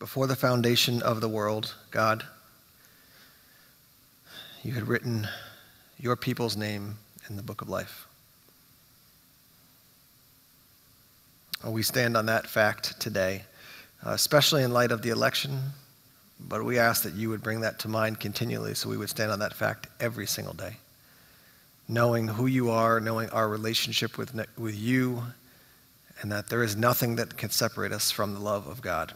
before the foundation of the world, God, you had written your people's name in the book of life. We stand on that fact today, uh, especially in light of the election, but we ask that you would bring that to mind continually so we would stand on that fact every single day. Knowing who you are, knowing our relationship with, with you, and that there is nothing that can separate us from the love of God.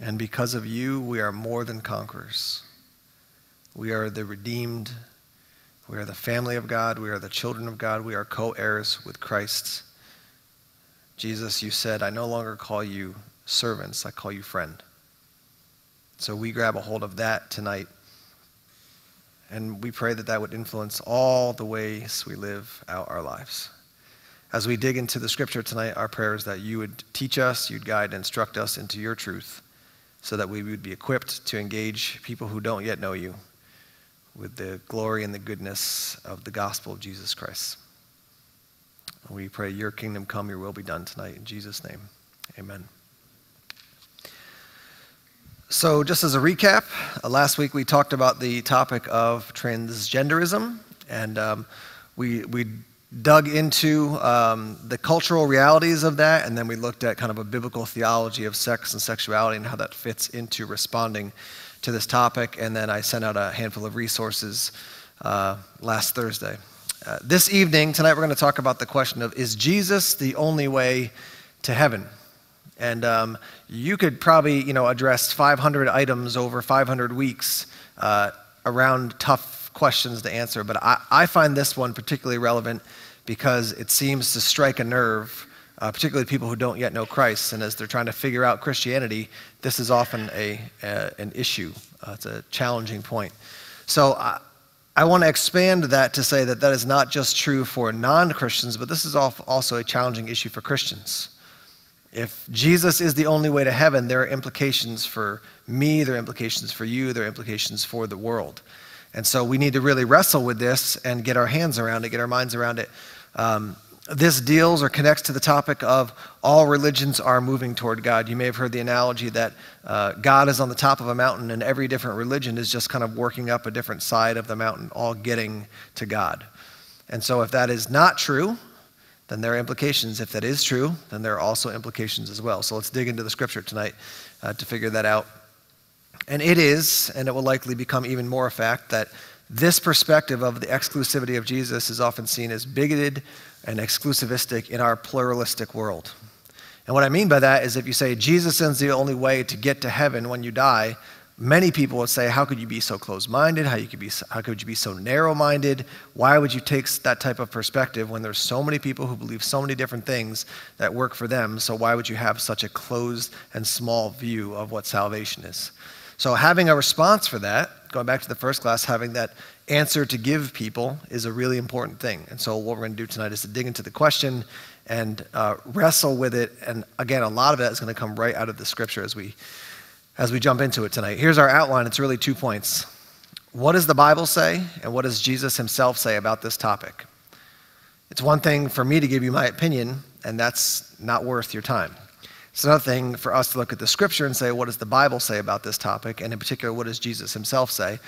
And because of you, we are more than conquerors. We are the redeemed. We are the family of God. We are the children of God. We are co heirs with Christ. Jesus, you said, I no longer call you servants, I call you friend. So we grab a hold of that tonight. And we pray that that would influence all the ways we live out our lives. As we dig into the scripture tonight, our prayer is that you would teach us, you'd guide and instruct us into your truth, so that we would be equipped to engage people who don't yet know you with the glory and the goodness of the gospel of Jesus Christ. We pray your kingdom come, your will be done tonight. In Jesus' name, amen. So, just as a recap, uh, last week we talked about the topic of transgenderism, and um, we, we dug into um, the cultural realities of that, and then we looked at kind of a biblical theology of sex and sexuality and how that fits into responding to this topic. And then I sent out a handful of resources uh, last Thursday. Uh, this evening, tonight, we're going to talk about the question of is Jesus the only way to heaven? And um, you could probably, you know, address 500 items over 500 weeks uh, around tough questions to answer. But I, I, find this one particularly relevant because it seems to strike a nerve, uh, particularly people who don't yet know Christ. And as they're trying to figure out Christianity, this is often a, a an issue. Uh, it's a challenging point. So I want to expand that to say that that is not just true for non Christians, but this is also a challenging issue for Christians. If Jesus is the only way to heaven, there are implications for me, there are implications for you, there are implications for the world. And so we need to really wrestle with this and get our hands around it, get our minds around it. Um, this deals or connects to the topic of all religions are moving toward God. You may have heard the analogy that uh, God is on the top of a mountain and every different religion is just kind of working up a different side of the mountain, all getting to God. And so, if that is not true, then there are implications. If that is true, then there are also implications as well. So, let's dig into the scripture tonight uh, to figure that out. And it is, and it will likely become even more a fact, that this perspective of the exclusivity of Jesus is often seen as bigoted and exclusivistic in our pluralistic world. And what I mean by that is if you say Jesus is the only way to get to heaven when you die, many people would say, How could you be so close minded? How, you could be, how could you be so narrow minded? Why would you take that type of perspective when there's so many people who believe so many different things that work for them? So, why would you have such a closed and small view of what salvation is? So, having a response for that, going back to the first class, having that answer to give people is a really important thing. And so, what we're going to do tonight is to dig into the question and uh, wrestle with it. And again, a lot of that is going to come right out of the scripture as we as we jump into it tonight. Here's our outline. It's really two points. What does the Bible say, and what does Jesus himself say about this topic? It's one thing for me to give you my opinion, and that's not worth your time. It's another thing for us to look at the scripture and say, what does the Bible say about this topic? And in particular, what does Jesus himself say?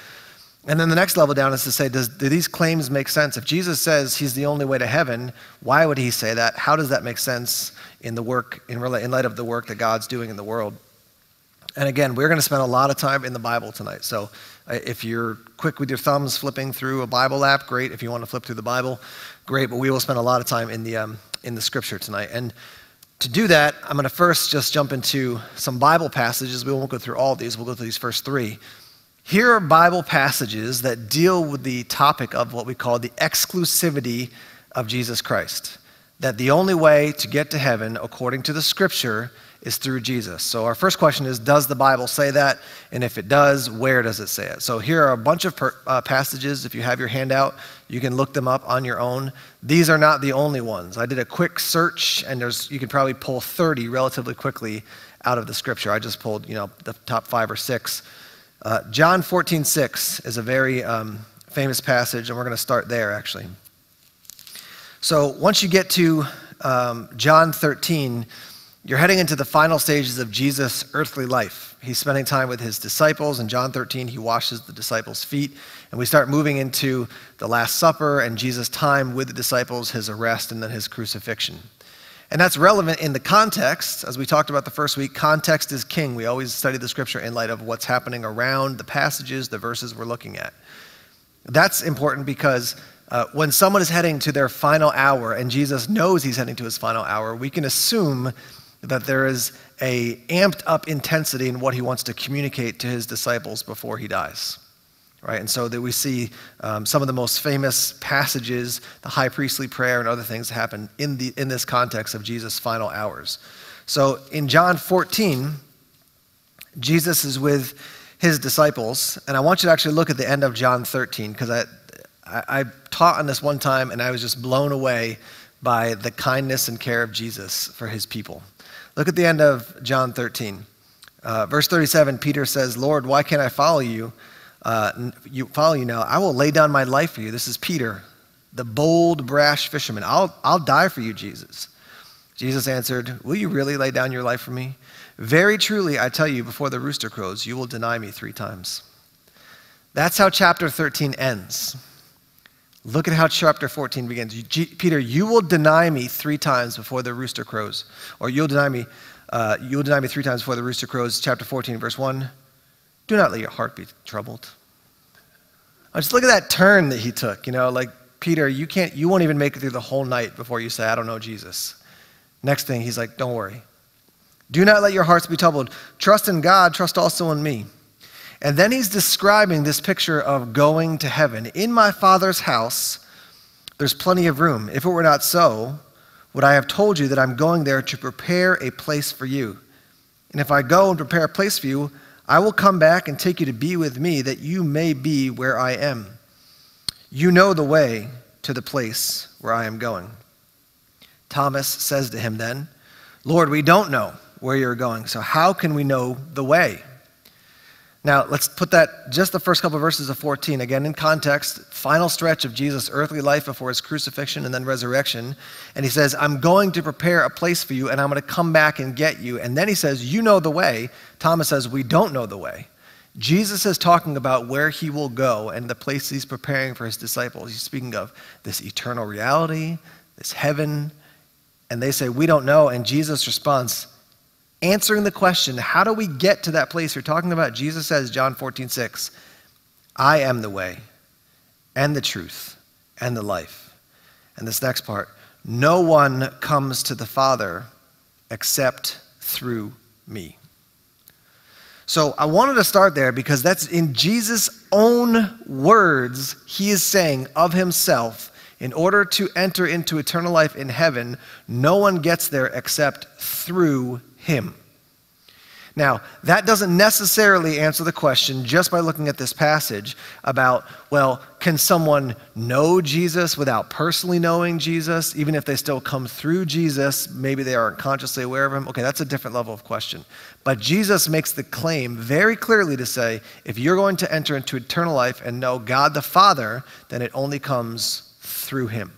And then the next level down is to say, does, do these claims make sense? If Jesus says he's the only way to heaven, why would he say that? How does that make sense in the work, in, in light of the work that God's doing in the world? And again, we're going to spend a lot of time in the Bible tonight. So uh, if you're quick with your thumbs flipping through a Bible app, great. If you want to flip through the Bible, great. But we will spend a lot of time in the, um, in the scripture tonight. And to do that, I'm going to first just jump into some Bible passages. We won't go through all of these, we'll go through these first three. Here are Bible passages that deal with the topic of what we call the exclusivity of Jesus Christ. That the only way to get to heaven, according to the scripture, is through Jesus. So, our first question is Does the Bible say that? And if it does, where does it say it? So, here are a bunch of per, uh, passages. If you have your handout, you can look them up on your own. These are not the only ones. I did a quick search, and there's, you can probably pull 30 relatively quickly out of the scripture. I just pulled you know, the top five or six. Uh, John 14, 6 is a very um, famous passage, and we're going to start there actually. So, once you get to um, John 13, you're heading into the final stages of Jesus' earthly life. He's spending time with his disciples. In John 13, he washes the disciples' feet. And we start moving into the Last Supper and Jesus' time with the disciples, his arrest, and then his crucifixion. And that's relevant in the context. As we talked about the first week, context is king. We always study the scripture in light of what's happening around the passages, the verses we're looking at. That's important because uh, when someone is heading to their final hour and Jesus knows he's heading to his final hour, we can assume that there is a amped up intensity in what he wants to communicate to his disciples before he dies right? And so that we see um, some of the most famous passages the high priestly prayer and other things happen in, the, in this context of jesus final hours. So in john 14 jesus is with his disciples and i want you to actually look at the end of john 13 because I, I, I taught on this one time and i was just blown away by the kindness and care of jesus for his people Look at the end of John 13. Uh, verse 37, Peter says, Lord, why can't I follow you? Uh, you follow you now. I will lay down my life for you. This is Peter, the bold, brash fisherman. I'll, I'll die for you, Jesus. Jesus answered, Will you really lay down your life for me? Very truly, I tell you, before the rooster crows, you will deny me three times. That's how chapter 13 ends. Look at how chapter 14 begins. Peter, you will deny me three times before the rooster crows. Or you'll deny me, uh, you'll deny me three times before the rooster crows. Chapter 14, verse 1. Do not let your heart be troubled. Now just look at that turn that he took. You know, like, Peter, you can't, you won't even make it through the whole night before you say, I don't know Jesus. Next thing, he's like, don't worry. Do not let your hearts be troubled. Trust in God, trust also in me. And then he's describing this picture of going to heaven. In my Father's house, there's plenty of room. If it were not so, would I have told you that I'm going there to prepare a place for you? And if I go and prepare a place for you, I will come back and take you to be with me, that you may be where I am. You know the way to the place where I am going. Thomas says to him then, Lord, we don't know where you're going, so how can we know the way? Now, let's put that just the first couple of verses of 14 again in context, final stretch of Jesus' earthly life before his crucifixion and then resurrection. And he says, I'm going to prepare a place for you and I'm going to come back and get you. And then he says, You know the way. Thomas says, We don't know the way. Jesus is talking about where he will go and the place he's preparing for his disciples. He's speaking of this eternal reality, this heaven. And they say, We don't know. And Jesus responds, answering the question, how do we get to that place you're talking about? Jesus says, John 14, 6, I am the way and the truth and the life. And this next part, no one comes to the Father except through me. So I wanted to start there because that's in Jesus' own words, he is saying of himself, in order to enter into eternal life in heaven, no one gets there except through him. Now, that doesn't necessarily answer the question just by looking at this passage about, well, can someone know Jesus without personally knowing Jesus, even if they still come through Jesus? Maybe they aren't consciously aware of him. Okay, that's a different level of question. But Jesus makes the claim very clearly to say if you're going to enter into eternal life and know God the Father, then it only comes through him.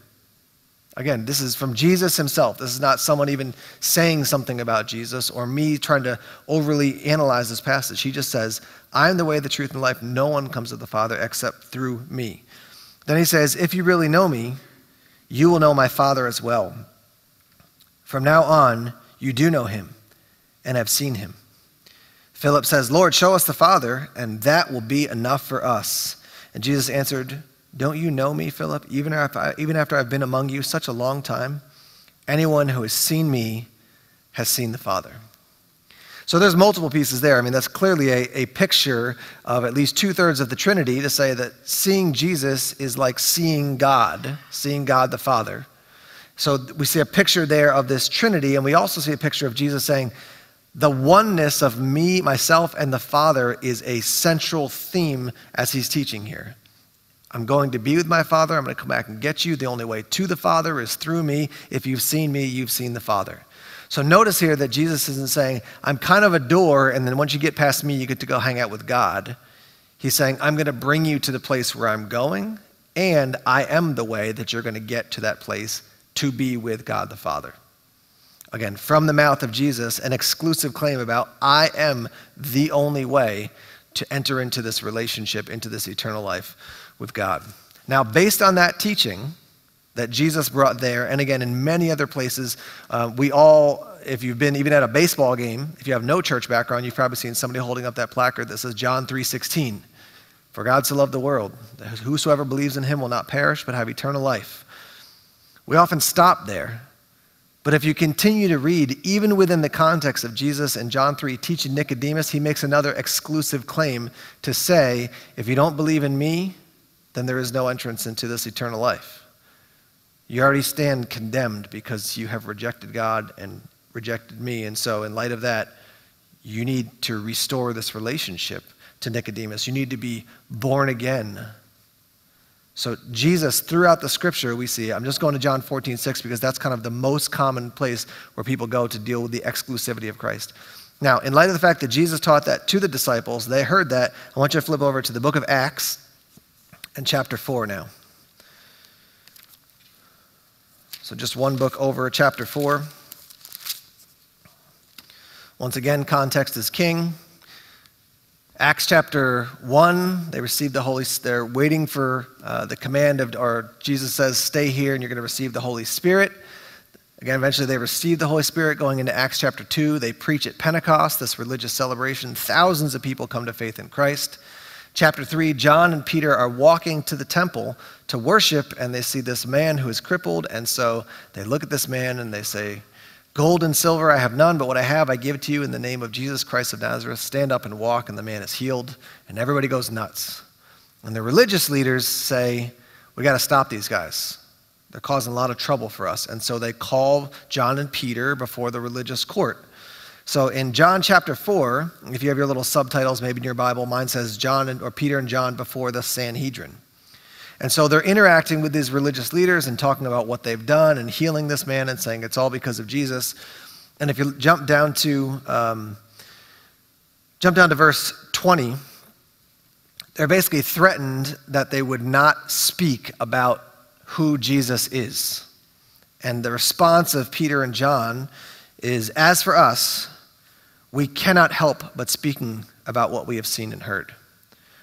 Again, this is from Jesus himself. This is not someone even saying something about Jesus or me trying to overly analyze this passage. He just says, I am the way, the truth, and life. No one comes to the Father except through me. Then he says, If you really know me, you will know my Father as well. From now on, you do know him and have seen him. Philip says, Lord, show us the Father, and that will be enough for us. And Jesus answered, don't you know me, Philip, even after, I, even after I've been among you such a long time? Anyone who has seen me has seen the Father. So there's multiple pieces there. I mean, that's clearly a, a picture of at least two thirds of the Trinity to say that seeing Jesus is like seeing God, seeing God the Father. So we see a picture there of this Trinity, and we also see a picture of Jesus saying, the oneness of me, myself, and the Father is a central theme as he's teaching here. I'm going to be with my Father. I'm going to come back and get you. The only way to the Father is through me. If you've seen me, you've seen the Father. So notice here that Jesus isn't saying, I'm kind of a door, and then once you get past me, you get to go hang out with God. He's saying, I'm going to bring you to the place where I'm going, and I am the way that you're going to get to that place to be with God the Father. Again, from the mouth of Jesus, an exclusive claim about I am the only way to enter into this relationship, into this eternal life with God. Now, based on that teaching that Jesus brought there, and again in many other places, uh, we all, if you've been even at a baseball game, if you have no church background, you've probably seen somebody holding up that placard that says John 3:16. For God so loved the world, that whosoever believes in him will not perish but have eternal life. We often stop there. But if you continue to read, even within the context of Jesus and John 3 teaching Nicodemus, he makes another exclusive claim to say, if you don't believe in me, then there is no entrance into this eternal life. You already stand condemned because you have rejected God and rejected me. And so, in light of that, you need to restore this relationship to Nicodemus. You need to be born again. So, Jesus, throughout the scripture, we see, I'm just going to John 14, 6, because that's kind of the most common place where people go to deal with the exclusivity of Christ. Now, in light of the fact that Jesus taught that to the disciples, they heard that. I want you to flip over to the book of Acts and chapter 4 now. So, just one book over, chapter 4. Once again, context is king. Acts chapter 1, they received the Holy They're waiting for uh, the command of, or Jesus says, stay here and you're going to receive the Holy Spirit. Again, eventually they receive the Holy Spirit. Going into Acts chapter 2, they preach at Pentecost, this religious celebration. Thousands of people come to faith in Christ. Chapter 3, John and Peter are walking to the temple to worship, and they see this man who is crippled. And so they look at this man and they say, Gold and silver I have none, but what I have I give to you in the name of Jesus Christ of Nazareth. Stand up and walk, and the man is healed. And everybody goes nuts. And the religious leaders say, We got to stop these guys. They're causing a lot of trouble for us. And so they call John and Peter before the religious court. So in John chapter 4, if you have your little subtitles maybe in your Bible, mine says John and, or Peter and John before the Sanhedrin. And so they're interacting with these religious leaders and talking about what they've done and healing this man and saying it's all because of Jesus. And if you jump down to um, jump down to verse 20, they're basically threatened that they would not speak about who Jesus is. And the response of Peter and John is, as for us, we cannot help but speaking about what we have seen and heard.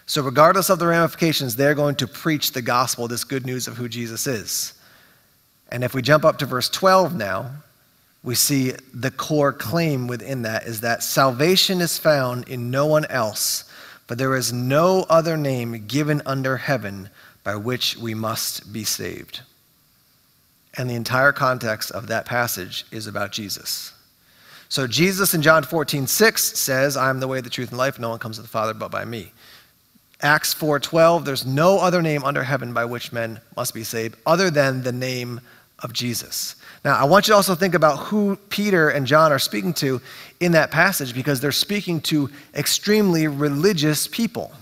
So, regardless of the ramifications, they're going to preach the gospel, this good news of who Jesus is. And if we jump up to verse 12 now, we see the core claim within that is that salvation is found in no one else, but there is no other name given under heaven by which we must be saved. And the entire context of that passage is about Jesus. So Jesus in John 14, 6 says, I am the way, the truth, and life. No one comes to the Father but by me. Acts 4:12, there's no other name under heaven by which men must be saved other than the name of Jesus. Now, I want you to also think about who Peter and John are speaking to in that passage because they're speaking to extremely religious people.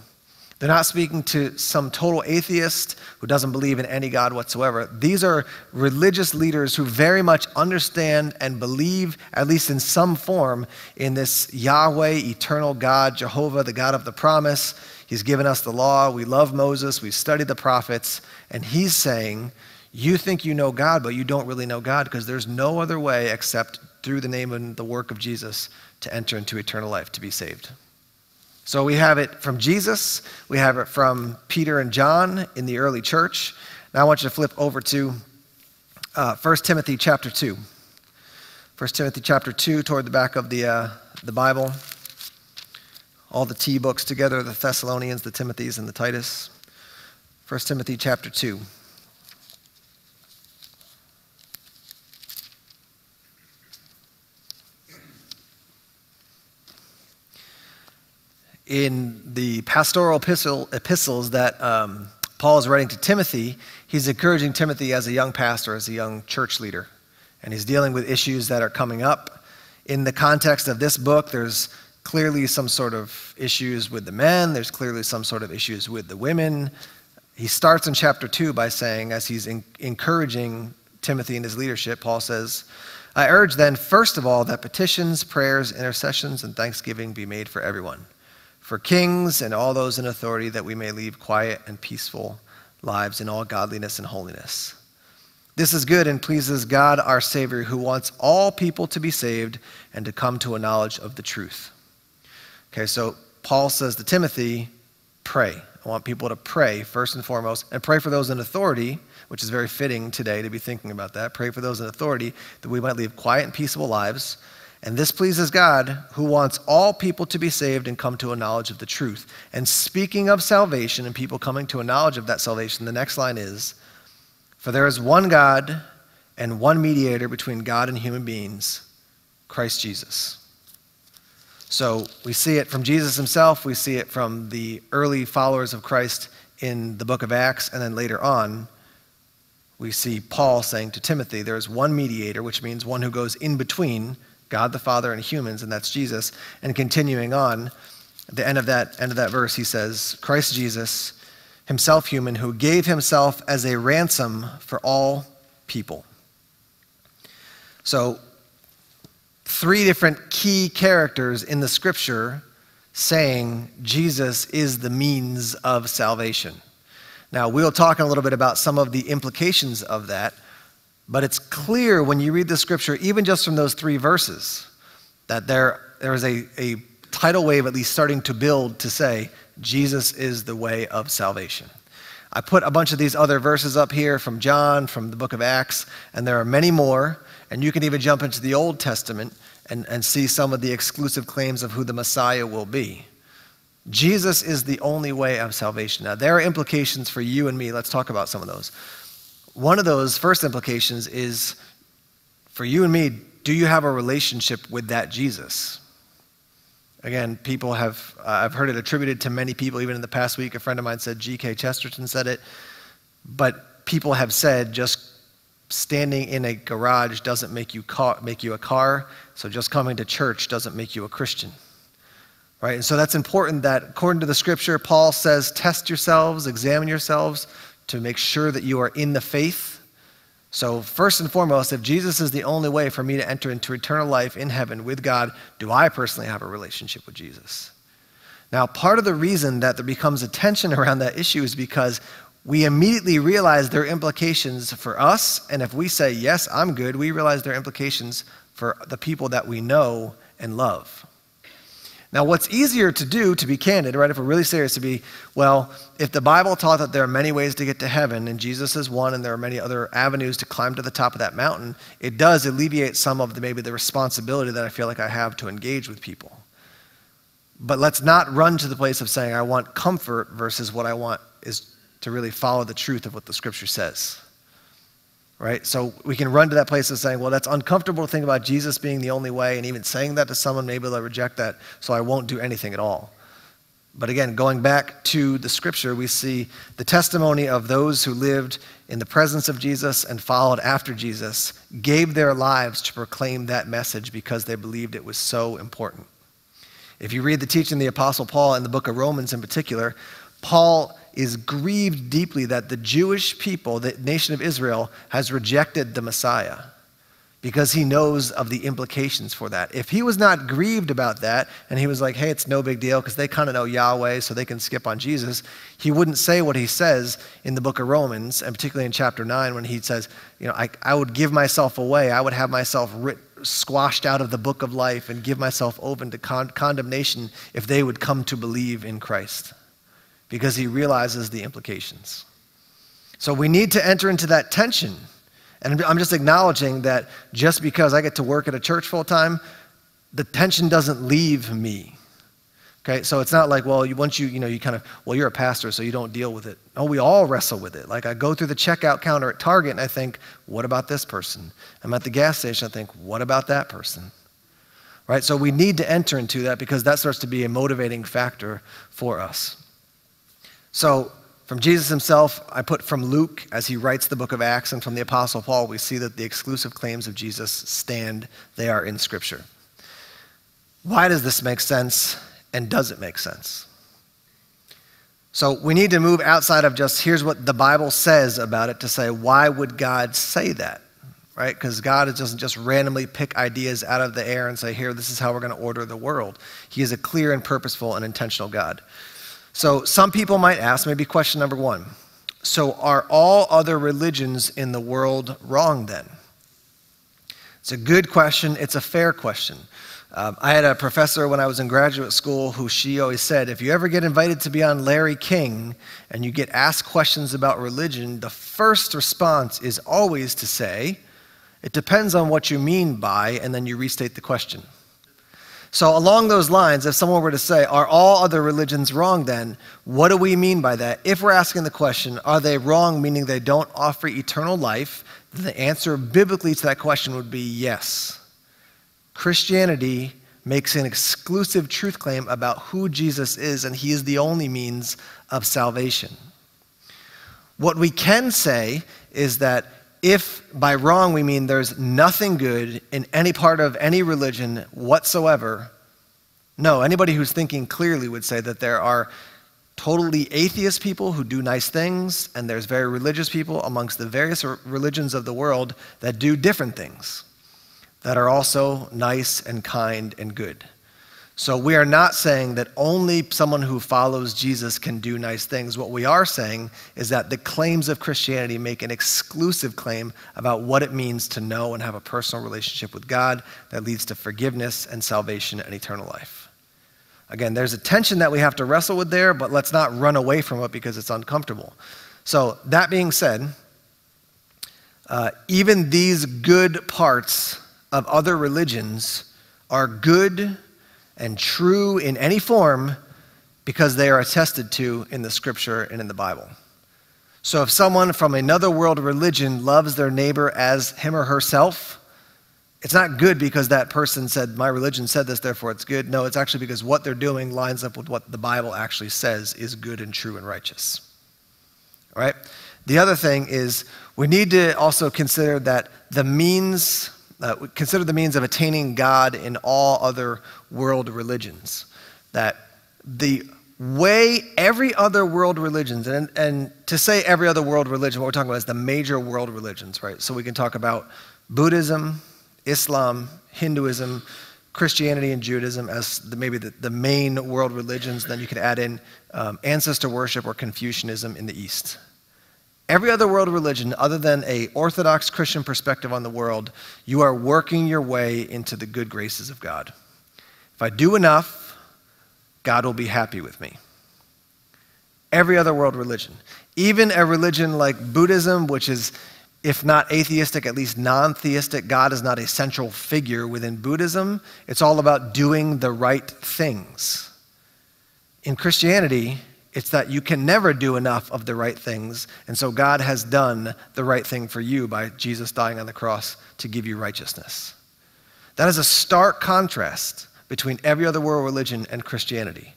They're not speaking to some total atheist who doesn't believe in any God whatsoever. These are religious leaders who very much understand and believe, at least in some form, in this Yahweh, eternal God, Jehovah, the God of the promise. He's given us the law. We love Moses. We've studied the prophets. And he's saying, You think you know God, but you don't really know God because there's no other way except through the name and the work of Jesus to enter into eternal life, to be saved. So we have it from Jesus, we have it from Peter and John in the early church. Now I want you to flip over to uh, 1 Timothy chapter 2. 1 Timothy chapter 2, toward the back of the, uh, the Bible all the T books together the Thessalonians, the Timothys, and the Titus. 1 Timothy chapter 2. In the pastoral epistle, epistles that um, Paul is writing to Timothy, he's encouraging Timothy as a young pastor, as a young church leader. And he's dealing with issues that are coming up. In the context of this book, there's clearly some sort of issues with the men, there's clearly some sort of issues with the women. He starts in chapter 2 by saying, as he's in, encouraging Timothy in his leadership, Paul says, I urge then, first of all, that petitions, prayers, intercessions, and thanksgiving be made for everyone, for kings and all those in authority, that we may lead quiet and peaceful lives in all godliness and holiness. This is good and pleases God our Savior, who wants all people to be saved and to come to a knowledge of the truth. Okay, so Paul says to Timothy, pray. I want people to pray first and foremost, and pray for those in authority, which is very fitting today to be thinking about that. Pray for those in authority that we might live quiet and peaceable lives. And this pleases God, who wants all people to be saved and come to a knowledge of the truth. And speaking of salvation and people coming to a knowledge of that salvation, the next line is For there is one God and one mediator between God and human beings, Christ Jesus. So we see it from Jesus himself, we see it from the early followers of Christ in the book of Acts, and then later on, we see Paul saying to Timothy, There is one mediator, which means one who goes in between God the Father and humans, and that's Jesus. And continuing on, at the end of that end of that verse, he says, Christ Jesus, himself human, who gave himself as a ransom for all people. So three different key characters in the scripture saying Jesus is the means of salvation. Now, we'll talk a little bit about some of the implications of that, but it's clear when you read the scripture, even just from those three verses, that there, there is a, a tidal wave at least starting to build to say, Jesus is the way of salvation. I put a bunch of these other verses up here from John, from the book of Acts, and there are many more. And you can even jump into the Old Testament and, and see some of the exclusive claims of who the Messiah will be. Jesus is the only way of salvation. Now, there are implications for you and me. Let's talk about some of those. One of those first implications is for you and me, do you have a relationship with that Jesus? Again, people have, uh, I've heard it attributed to many people. Even in the past week, a friend of mine said G.K. Chesterton said it. But people have said just standing in a garage doesn't make you, car, make you a car, so just coming to church doesn't make you a Christian. Right? And so that's important that according to the scripture, Paul says, test yourselves, examine yourselves to make sure that you are in the faith. So, first and foremost, if Jesus is the only way for me to enter into eternal life in heaven with God, do I personally have a relationship with Jesus? Now, part of the reason that there becomes a tension around that issue is because we immediately realize there are implications for us. And if we say, Yes, I'm good, we realize there are implications for the people that we know and love. Now, what's easier to do, to be candid, right, if we're really serious, to be, well, if the Bible taught that there are many ways to get to heaven, and Jesus is one, and there are many other avenues to climb to the top of that mountain, it does alleviate some of the, maybe the responsibility that I feel like I have to engage with people. But let's not run to the place of saying, I want comfort versus what I want is to really follow the truth of what the scripture says. Right? So we can run to that place of saying, well, that's uncomfortable to think about Jesus being the only way, and even saying that to someone, maybe they'll reject that, so I won't do anything at all. But again, going back to the scripture, we see the testimony of those who lived in the presence of Jesus and followed after Jesus gave their lives to proclaim that message because they believed it was so important. If you read the teaching of the Apostle Paul in the book of Romans in particular, Paul is grieved deeply that the Jewish people, the nation of Israel, has rejected the Messiah because he knows of the implications for that. If he was not grieved about that and he was like, hey, it's no big deal because they kind of know Yahweh so they can skip on Jesus, he wouldn't say what he says in the book of Romans, and particularly in chapter 9 when he says, you know, I, I would give myself away, I would have myself writ, squashed out of the book of life and give myself open to con- condemnation if they would come to believe in Christ because he realizes the implications. So we need to enter into that tension. And I'm just acknowledging that just because I get to work at a church full time, the tension doesn't leave me. Okay, so it's not like, well, you, once you, you know, you kind of, well, you're a pastor, so you don't deal with it. Oh, we all wrestle with it. Like I go through the checkout counter at Target and I think, what about this person? I'm at the gas station, I think, what about that person? Right, so we need to enter into that because that starts to be a motivating factor for us. So, from Jesus himself, I put from Luke as he writes the book of Acts, and from the Apostle Paul, we see that the exclusive claims of Jesus stand, they are in Scripture. Why does this make sense, and does it make sense? So, we need to move outside of just here's what the Bible says about it to say, why would God say that? Right? Because God doesn't just randomly pick ideas out of the air and say, here, this is how we're going to order the world. He is a clear and purposeful and intentional God. So some people might ask, maybe question number one, So, are all other religions in the world wrong then? It's a good question. It's a fair question. Um, I had a professor when I was in graduate school who she always said, if you ever get invited to be on Larry King and you get asked questions about religion, the first response is always to say, it depends on what you mean by, and then you restate the question. So, along those lines, if someone were to say, Are all other religions wrong then? What do we mean by that? If we're asking the question, Are they wrong, meaning they don't offer eternal life? The answer biblically to that question would be yes. Christianity makes an exclusive truth claim about who Jesus is, and he is the only means of salvation. What we can say is that if by wrong we mean there's nothing good in any part of any religion whatsoever, no, anybody who's thinking clearly would say that there are totally atheist people who do nice things, and there's very religious people amongst the various religions of the world that do different things, that are also nice and kind and good. So we are not saying that only someone who follows Jesus can do nice things. What we are saying is that the claims of Christianity make an exclusive claim about what it means to know and have a personal relationship with God that leads to forgiveness and salvation and eternal life. Again, there's a tension that we have to wrestle with there, but let's not run away from it because it's uncomfortable. So, that being said, uh, even these good parts of other religions are good and true in any form because they are attested to in the scripture and in the Bible. So if someone from another world religion loves their neighbor as him or herself, it's not good because that person said, My religion said this, therefore it's good. No, it's actually because what they're doing lines up with what the Bible actually says is good and true and righteous. All right? The other thing is we need to also consider that the means uh, consider the means of attaining God in all other world religions. That the way every other world religions, and, and to say every other world religion, what we're talking about is the major world religions, right? So we can talk about Buddhism, Islam, Hinduism, Christianity, and Judaism as the, maybe the, the, main world religions. Then you could add in um, ancestor worship or Confucianism in the East. Every other world religion, other than a Orthodox Christian perspective on the world, you are working your way into the good graces of God. If I do enough, God will be happy with me. Every other world religion, even a religion like Buddhism, which is, if not atheistic, at least non theistic, God is not a central figure within Buddhism. It's all about doing the right things. In Christianity, it's that you can never do enough of the right things. And so God has done the right thing for you by Jesus dying on the cross to give you righteousness. That is a stark contrast between every other world religion and Christianity.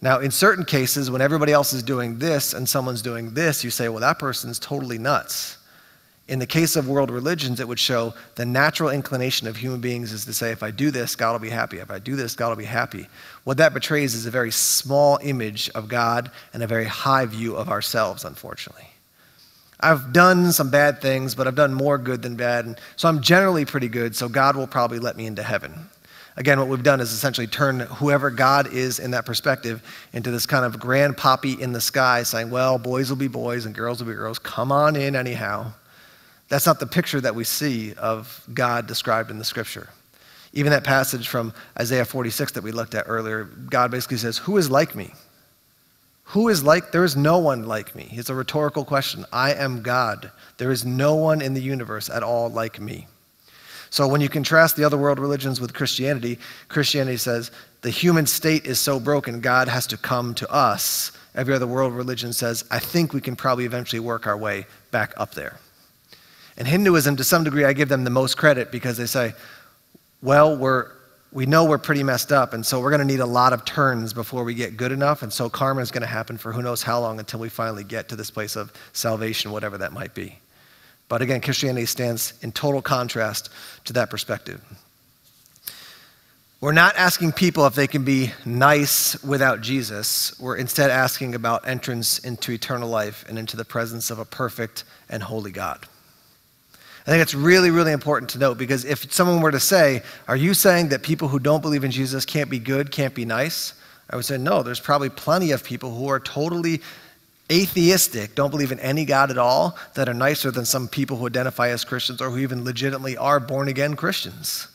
Now, in certain cases, when everybody else is doing this and someone's doing this, you say, well, that person's totally nuts. In the case of world religions, it would show the natural inclination of human beings is to say, if I do this, God will be happy. If I do this, God will be happy. What that betrays is a very small image of God and a very high view of ourselves, unfortunately. I've done some bad things, but I've done more good than bad. And so I'm generally pretty good, so God will probably let me into heaven. Again, what we've done is essentially turn whoever God is in that perspective into this kind of grand poppy in the sky saying, well, boys will be boys and girls will be girls. Come on in, anyhow. That's not the picture that we see of God described in the scripture. Even that passage from Isaiah 46 that we looked at earlier, God basically says, Who is like me? Who is like, there is no one like me. It's a rhetorical question. I am God. There is no one in the universe at all like me. So when you contrast the other world religions with Christianity, Christianity says the human state is so broken, God has to come to us. Every other world religion says, I think we can probably eventually work our way back up there. And Hinduism, to some degree, I give them the most credit because they say, well, we're, we know we're pretty messed up, and so we're going to need a lot of turns before we get good enough, and so karma is going to happen for who knows how long until we finally get to this place of salvation, whatever that might be. But again, Christianity stands in total contrast to that perspective. We're not asking people if they can be nice without Jesus. We're instead asking about entrance into eternal life and into the presence of a perfect and holy God. I think it's really, really important to note because if someone were to say, Are you saying that people who don't believe in Jesus can't be good, can't be nice? I would say, No, there's probably plenty of people who are totally atheistic, don't believe in any God at all, that are nicer than some people who identify as Christians or who even legitimately are born again Christians.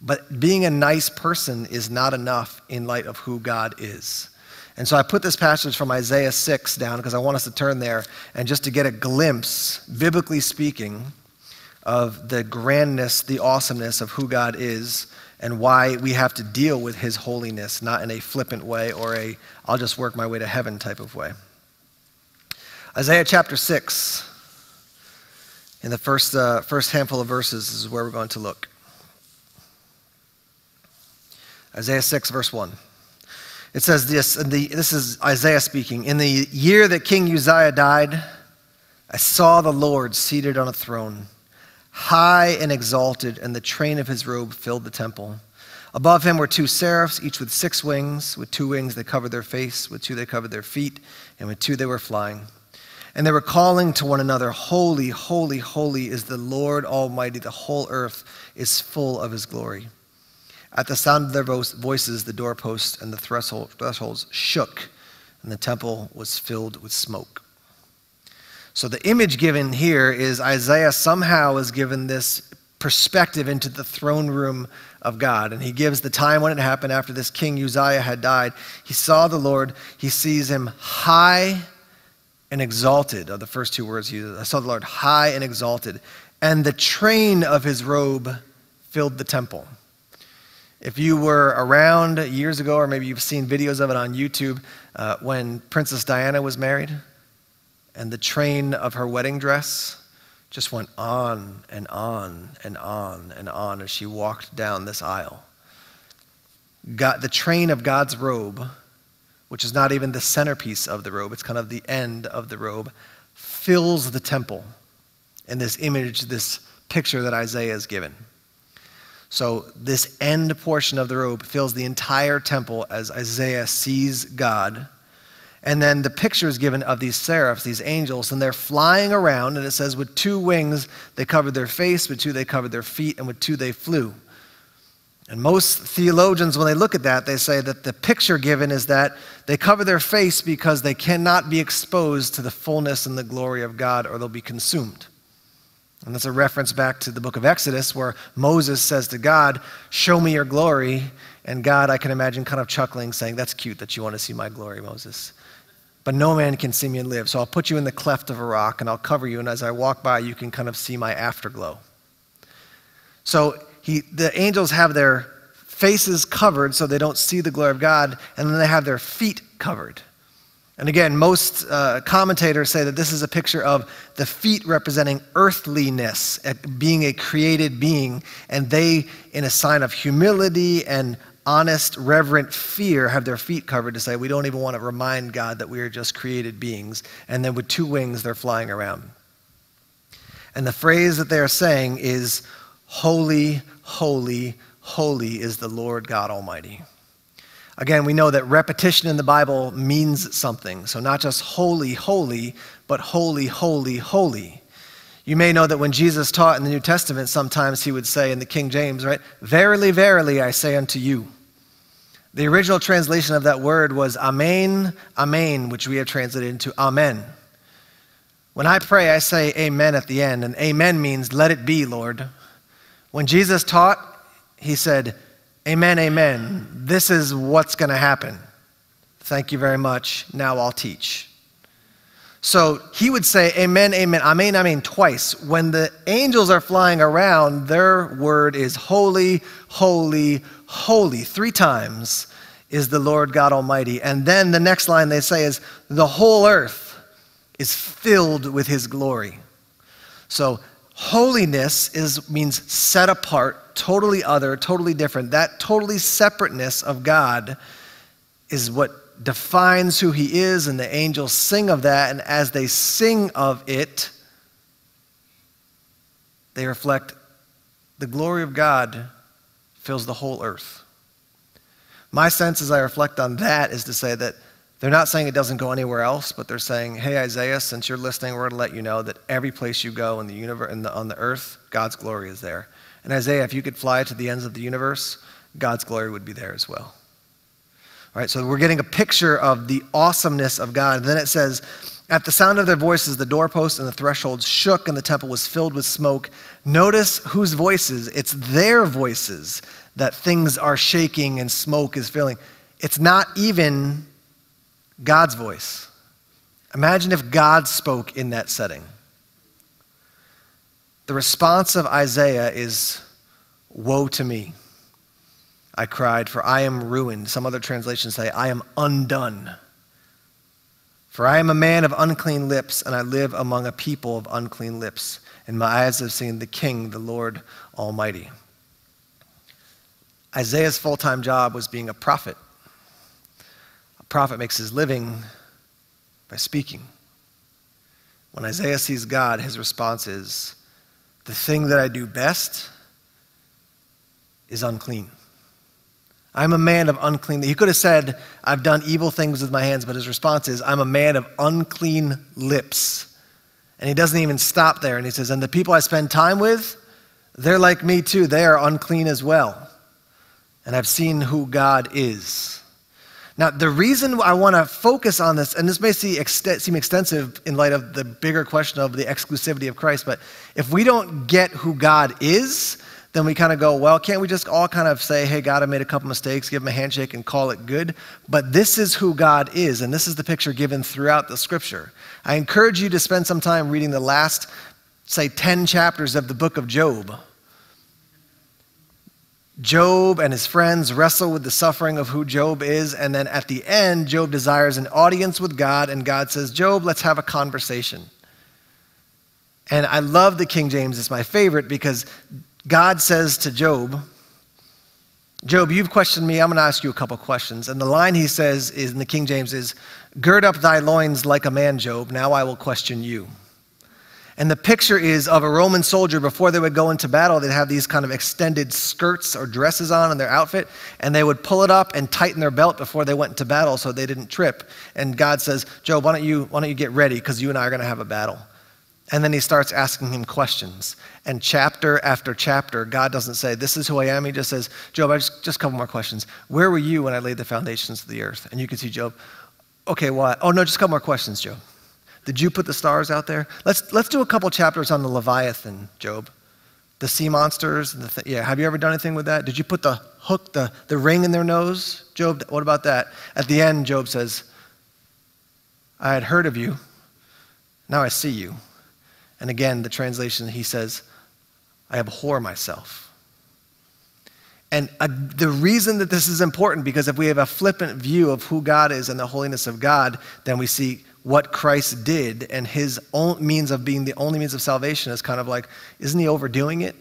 But being a nice person is not enough in light of who God is. And so I put this passage from Isaiah 6 down because I want us to turn there and just to get a glimpse, biblically speaking, of the grandness, the awesomeness of who God is and why we have to deal with his holiness, not in a flippant way or a I'll just work my way to heaven type of way. Isaiah chapter 6, in the first, uh, first handful of verses, is where we're going to look. Isaiah 6, verse 1. It says this, the, this is Isaiah speaking. In the year that King Uzziah died, I saw the Lord seated on a throne, high and exalted, and the train of his robe filled the temple. Above him were two seraphs, each with six wings. With two wings they covered their face, with two they covered their feet, and with two they were flying. And they were calling to one another, Holy, holy, holy is the Lord Almighty. The whole earth is full of his glory. At the sound of their voices, the doorposts and the thresholds shook, and the temple was filled with smoke. So, the image given here is Isaiah somehow is given this perspective into the throne room of God. And he gives the time when it happened after this king Uzziah had died. He saw the Lord, he sees him high and exalted, are the first two words he uses. I saw the Lord high and exalted, and the train of his robe filled the temple. If you were around years ago, or maybe you've seen videos of it on YouTube, uh, when Princess Diana was married, and the train of her wedding dress just went on and on and on and on as she walked down this aisle. The train of God's robe, which is not even the centerpiece of the robe, it's kind of the end of the robe, fills the temple in this image, this picture that Isaiah is given. So, this end portion of the robe fills the entire temple as Isaiah sees God. And then the picture is given of these seraphs, these angels, and they're flying around. And it says, with two wings, they covered their face, with two, they covered their feet, and with two, they flew. And most theologians, when they look at that, they say that the picture given is that they cover their face because they cannot be exposed to the fullness and the glory of God or they'll be consumed. And that's a reference back to the book of Exodus where Moses says to God, Show me your glory. And God, I can imagine, kind of chuckling, saying, That's cute that you want to see my glory, Moses. But no man can see me and live. So I'll put you in the cleft of a rock and I'll cover you. And as I walk by, you can kind of see my afterglow. So he, the angels have their faces covered so they don't see the glory of God, and then they have their feet covered. And again, most uh, commentators say that this is a picture of the feet representing earthliness, being a created being, and they, in a sign of humility and honest, reverent fear, have their feet covered to say, We don't even want to remind God that we are just created beings. And then with two wings, they're flying around. And the phrase that they are saying is, Holy, holy, holy is the Lord God Almighty. Again, we know that repetition in the Bible means something. So, not just holy, holy, but holy, holy, holy. You may know that when Jesus taught in the New Testament, sometimes he would say in the King James, right? Verily, verily, I say unto you. The original translation of that word was Amen, Amen, which we have translated into Amen. When I pray, I say Amen at the end, and Amen means let it be, Lord. When Jesus taught, he said, Amen, amen. This is what's going to happen. Thank you very much. Now I'll teach. So he would say, Amen, amen, amen, amen, twice. When the angels are flying around, their word is holy, holy, holy. Three times is the Lord God Almighty. And then the next line they say is, the whole earth is filled with his glory. So holiness is, means set apart, totally other, totally different. That totally separateness of God is what defines who he is, and the angels sing of that. And as they sing of it, they reflect the glory of God fills the whole earth. My sense as I reflect on that is to say that they're not saying it doesn't go anywhere else, but they're saying, hey, Isaiah, since you're listening, we're going to let you know that every place you go in the universe, in the, on the earth, God's glory is there. And Isaiah, if you could fly to the ends of the universe, God's glory would be there as well. All right, so we're getting a picture of the awesomeness of God. And then it says, At the sound of their voices, the doorposts and the thresholds shook, and the temple was filled with smoke. Notice whose voices? It's their voices that things are shaking and smoke is filling. It's not even God's voice. Imagine if God spoke in that setting. The response of Isaiah is Woe to me. I cried, for I am ruined. Some other translations say, I am undone. For I am a man of unclean lips, and I live among a people of unclean lips. And my eyes have seen the King, the Lord Almighty. Isaiah's full time job was being a prophet. A prophet makes his living by speaking. When Isaiah sees God, his response is, The thing that I do best is unclean. I'm a man of unclean. He could have said, I've done evil things with my hands, but his response is, I'm a man of unclean lips. And he doesn't even stop there. And he says, And the people I spend time with, they're like me too. They are unclean as well. And I've seen who God is. Now, the reason I want to focus on this, and this may seem extensive in light of the bigger question of the exclusivity of Christ, but if we don't get who God is, then we kind of go, well, can't we just all kind of say, hey, God, I made a couple mistakes, give him a handshake and call it good? But this is who God is, and this is the picture given throughout the scripture. I encourage you to spend some time reading the last, say, 10 chapters of the book of Job. Job and his friends wrestle with the suffering of who Job is, and then at the end, Job desires an audience with God, and God says, Job, let's have a conversation. And I love the King James, it's my favorite because God says to Job, Job, you've questioned me. I'm going to ask you a couple questions. And the line he says is in the King James is, Gird up thy loins like a man, Job. Now I will question you. And the picture is of a Roman soldier before they would go into battle, they'd have these kind of extended skirts or dresses on in their outfit, and they would pull it up and tighten their belt before they went into battle so they didn't trip. And God says, Job, why don't you, why don't you get ready? Because you and I are going to have a battle. And then he starts asking him questions. And chapter after chapter, God doesn't say, This is who I am. He just says, Job, I just, just a couple more questions. Where were you when I laid the foundations of the earth? And you can see Job, okay, what? Oh, no, just a couple more questions, Job. Did you put the stars out there? Let's, let's do a couple chapters on the Leviathan, Job. The sea monsters. The th- yeah, have you ever done anything with that? Did you put the hook, the, the ring in their nose? Job, what about that? At the end, Job says, I had heard of you. Now I see you. And again, the translation, he says, I abhor myself. And uh, the reason that this is important, because if we have a flippant view of who God is and the holiness of God, then we see what Christ did and his own means of being the only means of salvation is kind of like, isn't he overdoing it?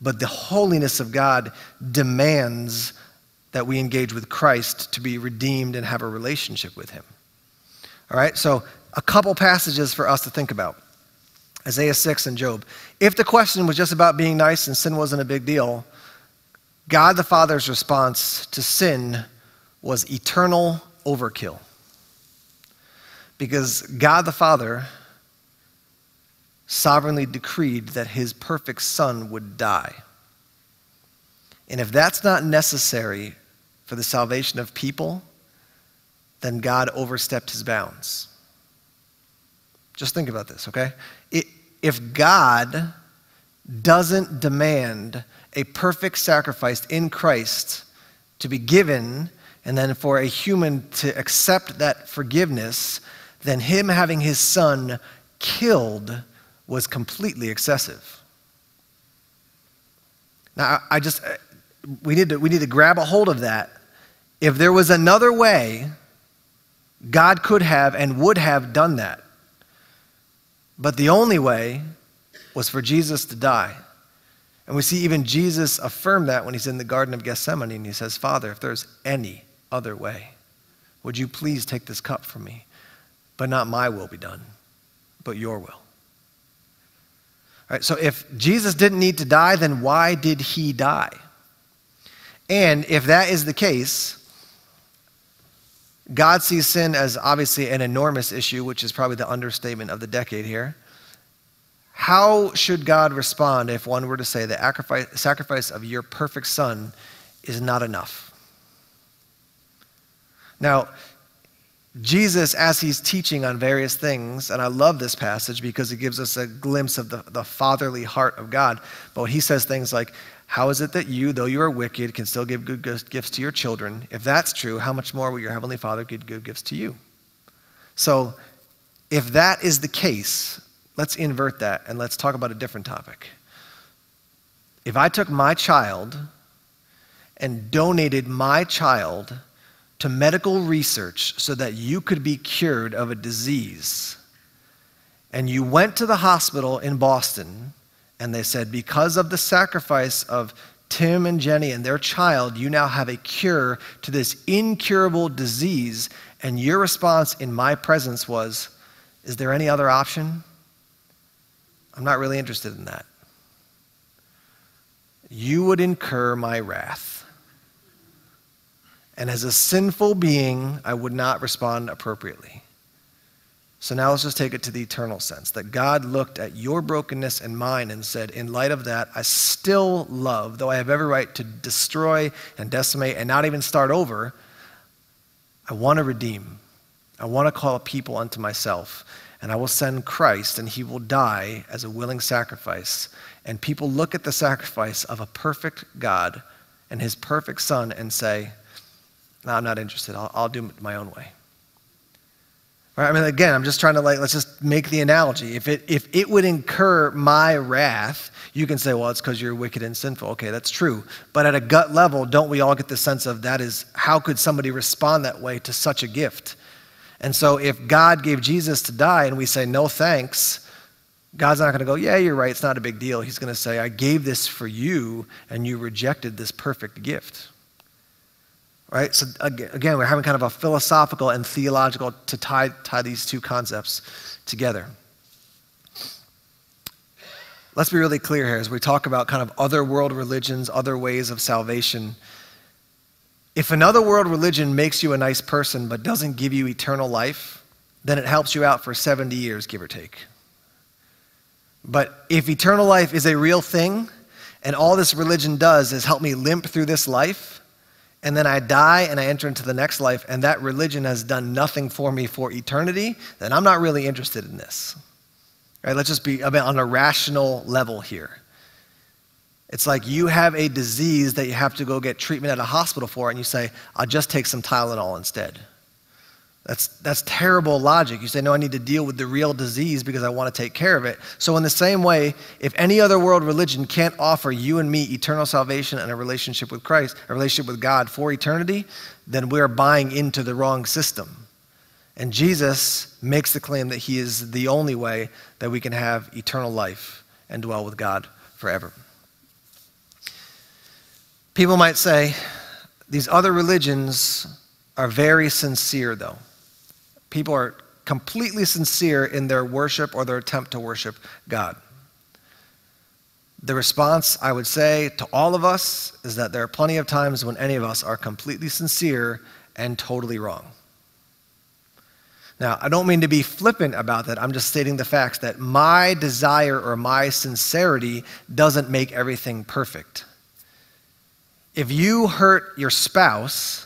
But the holiness of God demands that we engage with Christ to be redeemed and have a relationship with him. All right, so a couple passages for us to think about. Isaiah 6 and Job. If the question was just about being nice and sin wasn't a big deal, God the Father's response to sin was eternal overkill. Because God the Father sovereignly decreed that his perfect Son would die. And if that's not necessary for the salvation of people, then God overstepped his bounds. Just think about this, okay? If God doesn't demand a perfect sacrifice in Christ to be given, and then for a human to accept that forgiveness, then him having his son killed was completely excessive. Now, I just, we need to, we need to grab a hold of that. If there was another way, God could have and would have done that. But the only way was for Jesus to die. And we see even Jesus affirm that when he's in the Garden of Gethsemane and he says, Father, if there's any other way, would you please take this cup from me? But not my will be done, but your will. All right, so if Jesus didn't need to die, then why did he die? And if that is the case, God sees sin as obviously an enormous issue, which is probably the understatement of the decade here. How should God respond if one were to say the sacrifice of your perfect son is not enough? Now, Jesus, as he's teaching on various things, and I love this passage because it gives us a glimpse of the, the fatherly heart of God. But he says things like, How is it that you, though you are wicked, can still give good gifts to your children? If that's true, how much more will your heavenly Father give good gifts to you? So, if that is the case, let's invert that and let's talk about a different topic. If I took my child and donated my child to medical research so that you could be cured of a disease, and you went to the hospital in Boston and they said, because of the sacrifice of Tim and Jenny and their child, you now have a cure to this incurable disease, and your response in my presence was, Is there any other option? I'm not really interested in that. You would incur my wrath. And as a sinful being, I would not respond appropriately. So now let's just take it to the eternal sense that God looked at your brokenness and mine and said, in light of that, I still love, though I have every right to destroy and decimate and not even start over, I want to redeem. I want to call a people unto myself. And I will send Christ, and he will die as a willing sacrifice. And people look at the sacrifice of a perfect God and his perfect Son and say, no, I'm not interested. I'll, I'll do it my own way. Right? I mean, again, I'm just trying to like, let's just make the analogy. If it, if it would incur my wrath, you can say, well, it's because you're wicked and sinful. Okay, that's true. But at a gut level, don't we all get the sense of that is, how could somebody respond that way to such a gift? And so if God gave Jesus to die and we say, no thanks, God's not going to go, yeah, you're right, it's not a big deal. He's going to say, I gave this for you and you rejected this perfect gift right? So again, we're having kind of a philosophical and theological to tie, tie these two concepts together. Let's be really clear here as we talk about kind of other world religions, other ways of salvation. If another world religion makes you a nice person but doesn't give you eternal life, then it helps you out for 70 years, give or take. But if eternal life is a real thing, and all this religion does is help me limp through this life, and then I die and I enter into the next life, and that religion has done nothing for me for eternity, then I'm not really interested in this. All right, let's just be on a rational level here. It's like you have a disease that you have to go get treatment at a hospital for, and you say, I'll just take some Tylenol instead. That's, that's terrible logic. You say, no, I need to deal with the real disease because I want to take care of it. So, in the same way, if any other world religion can't offer you and me eternal salvation and a relationship with Christ, a relationship with God for eternity, then we're buying into the wrong system. And Jesus makes the claim that he is the only way that we can have eternal life and dwell with God forever. People might say, these other religions are very sincere, though. People are completely sincere in their worship or their attempt to worship God. The response, I would say, to all of us is that there are plenty of times when any of us are completely sincere and totally wrong. Now, I don't mean to be flippant about that. I'm just stating the facts that my desire or my sincerity doesn't make everything perfect. If you hurt your spouse,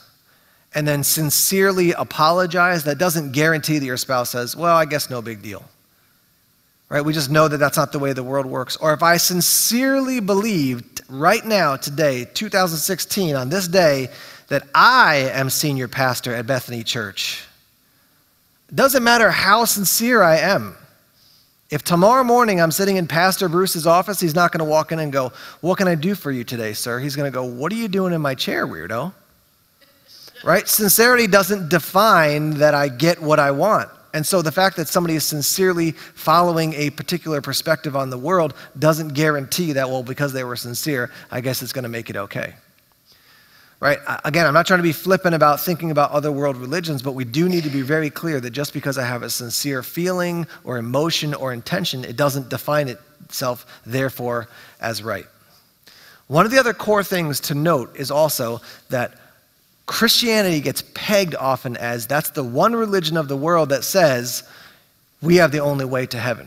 and then sincerely apologize, that doesn't guarantee that your spouse says, well, I guess no big deal. Right? We just know that that's not the way the world works. Or if I sincerely believed right now, today, 2016, on this day, that I am senior pastor at Bethany Church, it doesn't matter how sincere I am. If tomorrow morning I'm sitting in Pastor Bruce's office, he's not going to walk in and go, What can I do for you today, sir? He's going to go, What are you doing in my chair, weirdo? Right? Sincerity doesn't define that I get what I want. And so the fact that somebody is sincerely following a particular perspective on the world doesn't guarantee that, well, because they were sincere, I guess it's going to make it okay. Right? Again, I'm not trying to be flippant about thinking about other world religions, but we do need to be very clear that just because I have a sincere feeling or emotion or intention, it doesn't define itself, therefore, as right. One of the other core things to note is also that Christianity gets pegged often as that's the one religion of the world that says we have the only way to heaven.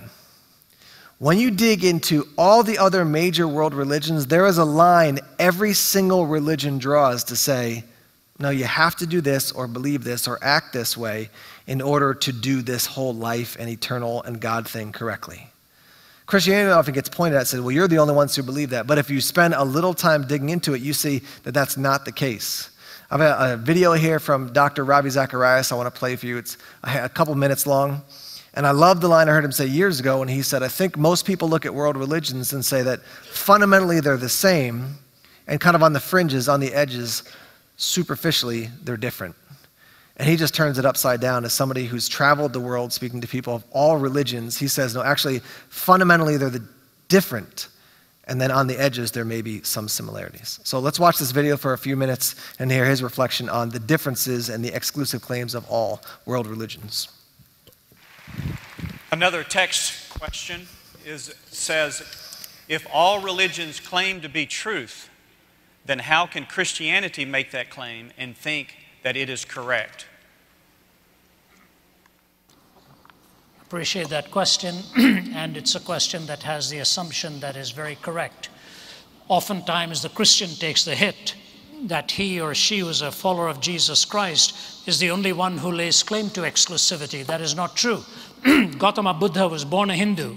When you dig into all the other major world religions, there is a line every single religion draws to say, No, you have to do this or believe this or act this way in order to do this whole life and eternal and God thing correctly. Christianity often gets pointed at and says, well, you're the only ones who believe that. But if you spend a little time digging into it, you see that that's not the case. I have a, a video here from Dr. Ravi Zacharias I want to play for you. It's a, couple minutes long. And I love the line I heard him say years ago when he said, I think most people look at world religions and say that fundamentally they're the same, and kind of on the fringes, on the edges, superficially, they're different. And he just turns it upside down as somebody who's traveled the world speaking to people of all religions. He says, no, actually, fundamentally, they're the different. And then on the edges, there may be some similarities. So let's watch this video for a few minutes and hear his reflection on the differences and the exclusive claims of all world religions. Another text question is, says, if all religions claim to be truth, then how can Christianity make that claim and think that it is correct? Appreciate that question, and it's a question that has the assumption that is very correct. Oftentimes, the Christian takes the hit that he or she who is a follower of Jesus Christ is the only one who lays claim to exclusivity. That is not true. Gautama Buddha was born a Hindu,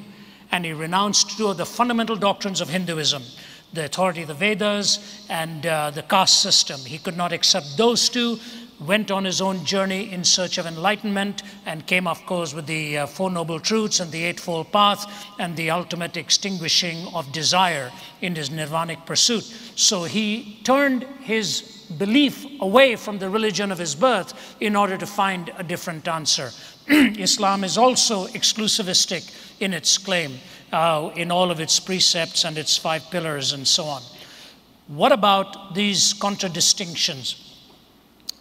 and he renounced two of the fundamental doctrines of Hinduism the authority of the Vedas and uh, the caste system. He could not accept those two, went on his own journey in search of enlightenment, and came, of course, with the uh, Four Noble Truths and the Eightfold Path and the ultimate extinguishing of desire in his nirvanic pursuit. So he turned his belief away from the religion of his birth in order to find a different answer. Islam is also exclusivistic in its claim uh, in all of its precepts and its five pillars and so on. What about these contradistinctions?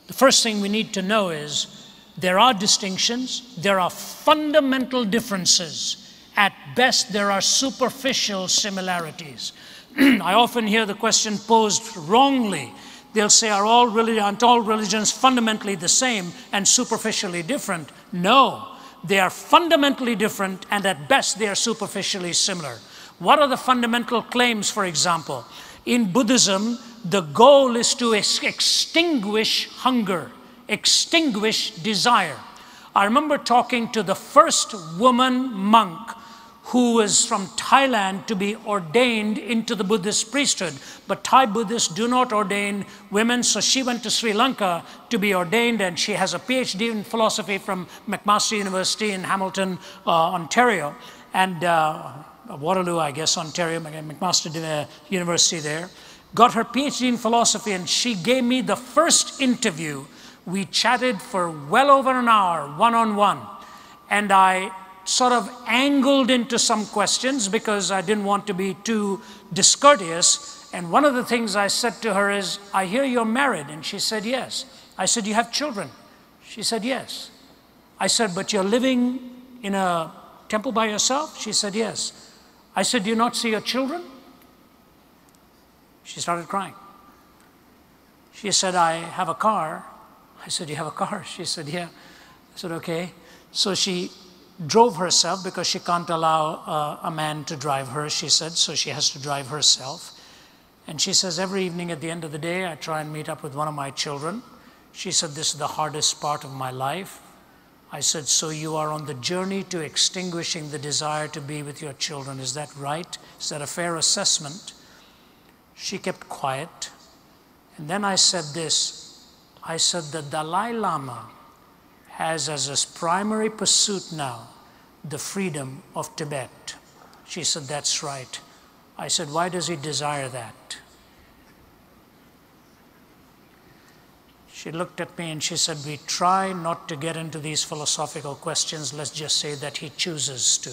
The first thing we need to know is there are distinctions, there are fundamental differences. At best, there are superficial similarities. I often hear the question posed wrongly. They'll say, are all, aren't all religions fundamentally the same and superficially different? No, they are fundamentally different, and at best, they are superficially similar. What are the fundamental claims, for example? In Buddhism, the goal is to ex extinguish hunger, extinguish desire. I remember talking to the first woman monk who was from Thailand to be ordained into the Buddhist priesthood. But Thai Buddhists do not ordain women, so she went to Sri Lanka to be ordained, and she has a PhD in philosophy from McMaster University in Hamilton, uh, Ontario, and uh, Waterloo, I guess, Ontario, McMaster uh, University there. Got her PhD in philosophy, and she gave me the first interview. We chatted for well over an hour, one on one. And I sort of angled into some questions because I didn't want to be too discourteous. And one of the things I said to her is, I hear you're married. And she said, Yes. I said, You have children? She said, Yes. I said, But you're living in a temple by yourself? She said, Yes. I said, Do you not see your children? She started crying. She said, I have a car. I said, You have a car? She said, Yeah. I said, Okay. So she drove herself because she can't allow uh, a man to drive her, she said, so she has to drive herself. And she says, every evening at the end of the day, I try and meet up with one of my children. She said, This is the hardest part of my life. I said, So you are on the journey to extinguishing the desire to be with your children. Is that right? Is that a fair assessment? She kept quiet. And then I said this I said, The Dalai Lama has as his primary pursuit now the freedom of Tibet. She said, That's right. I said, Why does he desire that? She looked at me and she said, We try not to get into these philosophical questions. Let's just say that he chooses to.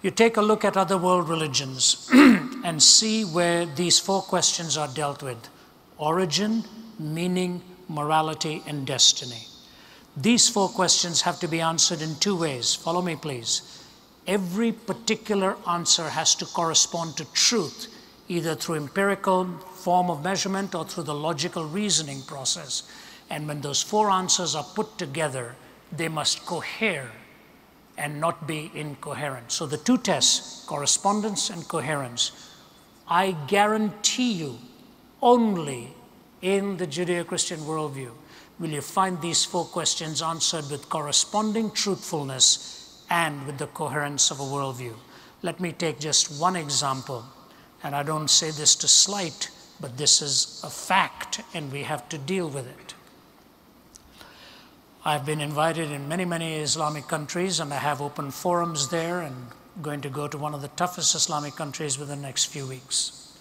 You take a look at other world religions and see where these four questions are dealt with origin, meaning, morality, and destiny. These four questions have to be answered in two ways. Follow me, please. Every particular answer has to correspond to truth, either through empirical form of measurement or through the logical reasoning process. And when those four answers are put together, they must cohere and not be incoherent. So the two tests, correspondence and coherence, I guarantee you only in the Judeo Christian worldview will you find these four questions answered with corresponding truthfulness and with the coherence of a worldview. Let me take just one example, and I don't say this to slight, but this is a fact, and we have to deal with it. I've been invited in many, many Islamic countries, and I have open forums there, and going to go to one of the toughest Islamic countries within the next few weeks.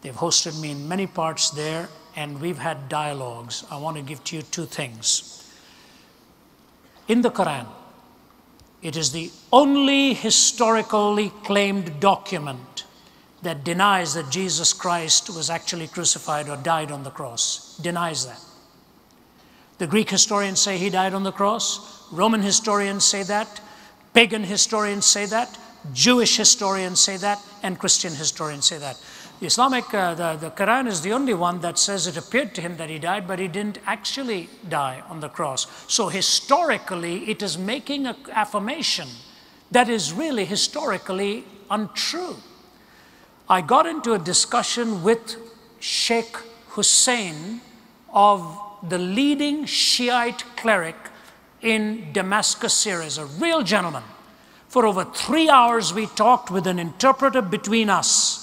They've hosted me in many parts there, and we've had dialogues. I want to give to you two things. In the Quran, it is the only historically claimed document that denies that Jesus Christ was actually crucified or died on the cross. Denies that. The Greek historians say he died on the cross. Roman historians say that. Pagan historians say that. Jewish historians say that. And Christian historians say that. The Islamic, uh, the, the Quran is the only one that says it appeared to him that he died, but he didn't actually die on the cross. So historically, it is making an affirmation that is really historically untrue. I got into a discussion with Sheikh Hussein of the leading Shiite cleric in Damascus, Syria, a real gentleman. For over three hours, we talked with an interpreter between us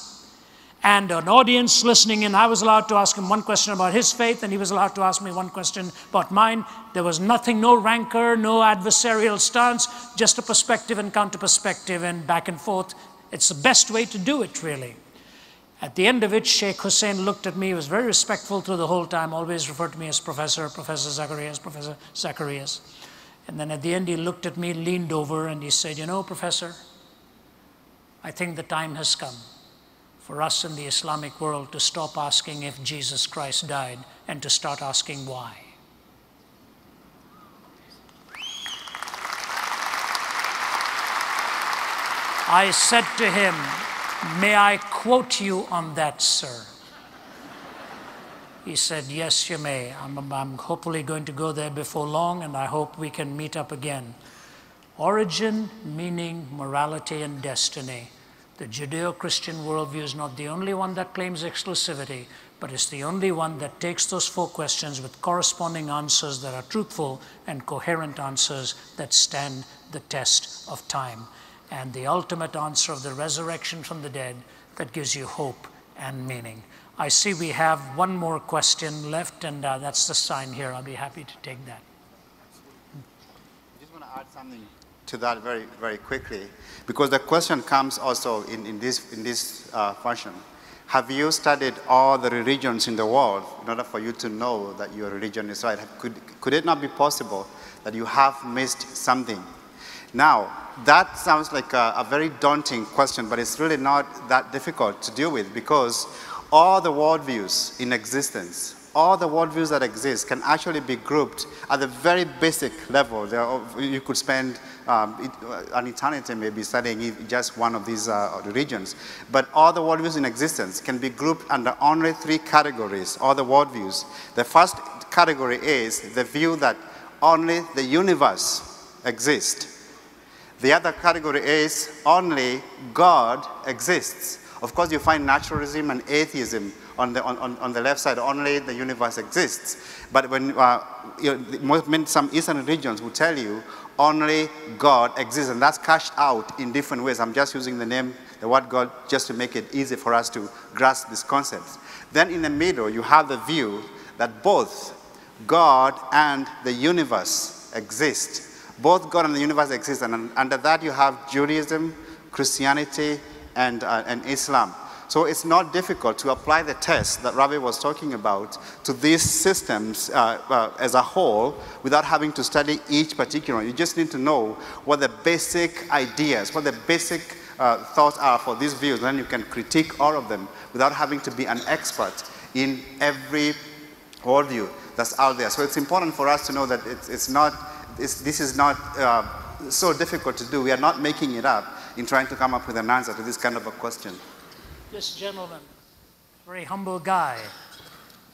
and an audience listening in. I was allowed to ask him one question about his faith, and he was allowed to ask me one question about mine. There was nothing, no rancor, no adversarial stance, just a perspective and counter perspective and back and forth. It's the best way to do it, really. At the end of it, Sheikh Hussein looked at me, he was very respectful through the whole time, always referred to me as Professor, Professor Zacharias, Professor Zacharias. And then at the end, he looked at me, leaned over, and he said, You know, Professor, I think the time has come for us in the Islamic world to stop asking if Jesus Christ died and to start asking why. I said to him, May I quote you on that, sir? He said, Yes, you may. I'm, I'm, hopefully going to go there before long, and I hope we can meet up again. Origin, meaning, morality, and destiny. The Judeo Christian worldview is not the only one that claims exclusivity, but it's the only one that takes those four questions with corresponding answers that are truthful and coherent answers that stand the test of time. And the ultimate answer of the resurrection from the dead that gives you hope and meaning. I see we have one more question left, and uh, that's the sign here. I'll be happy to take that. I just want to add something to that very, very quickly, because the question comes also in, in this, in this uh, fashion. Have you studied all the religions in the world in order for you to know that your religion is right? Could, could it not be possible that you have missed something? Now, that sounds like a, a very daunting question, but it's really not that difficult to deal with because all the worldviews in existence all the worldviews that exist can actually be grouped at the very basic level. Are, you could spend um, it, uh, an eternity maybe studying just one of these uh, religions. But all the worldviews in existence can be grouped under only three categories, all the worldviews. The first category is the view that only the universe exists. The other category is only God exists. Of course, you find naturalism and atheism on the, on, on the left side, only the universe exists. But when uh, you some Eastern religions will tell you only God exists, and that's cashed out in different ways. I'm just using the name, the word God, just to make it easy for us to grasp these concepts. Then in the middle, you have the view that both God and the universe exist. Both God and the universe exist, and under that you have Judaism, Christianity, and, uh, and Islam. So it's not difficult to apply the test that Ravi was talking about to these systems uh, uh, as a whole without having to study each particular one. You just need to know what the basic ideas, what the basic uh, thoughts are for these views, and then you can critique all of them without having to be an expert in every worldview that's out there. So it's important for us to know that it's, it's not, it's, this is not uh, so difficult to do. We are not making it up in trying to come up with an answer to this kind of a question this gentleman, very humble guy,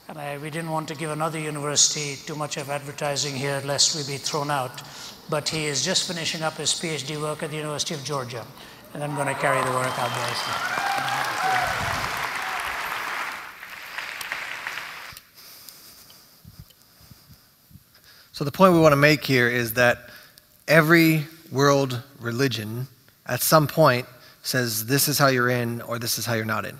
and I, we didn't want to give another university too much of advertising here lest we be thrown out, but he is just finishing up his PhD work at the University of Georgia, and I'm going to carry the work out there. So the point we want to make here is that every world religion at some point says this is how you're in or this is how you're not in.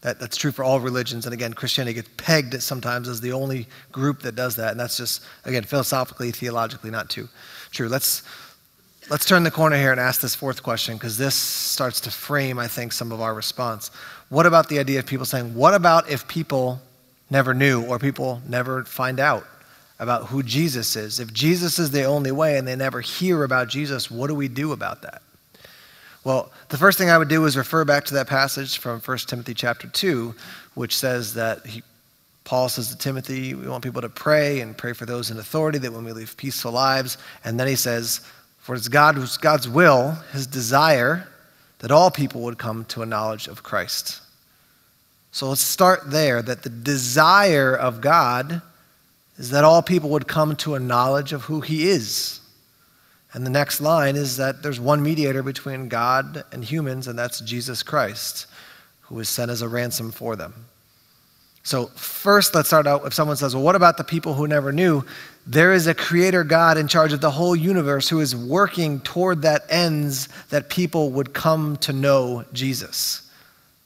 That, that's true for all religions. And again, Christianity gets pegged sometimes as the only group that does that. And that's just, again, philosophically, theologically not too true. Let's, let's turn the corner here and ask this fourth question because this starts to frame, I think, some of our response. What about the idea of people saying, what about if people never knew or people never find out about who Jesus is? If Jesus is the only way and they never hear about Jesus, what do we do about that? Well, the first thing I would do is refer back to that passage from 1 Timothy chapter 2, which says that he, Paul says to Timothy, we want people to pray and pray for those in authority that when we live peaceful lives. And then he says, for it's God, God's will, his desire, that all people would come to a knowledge of Christ. So let's start there that the desire of God is that all people would come to a knowledge of who he is. And the next line is that there's one mediator between God and humans, and that's Jesus Christ, who was sent as a ransom for them. So, first, let's start out if someone says, Well, what about the people who never knew? There is a creator God in charge of the whole universe who is working toward that ends that people would come to know Jesus.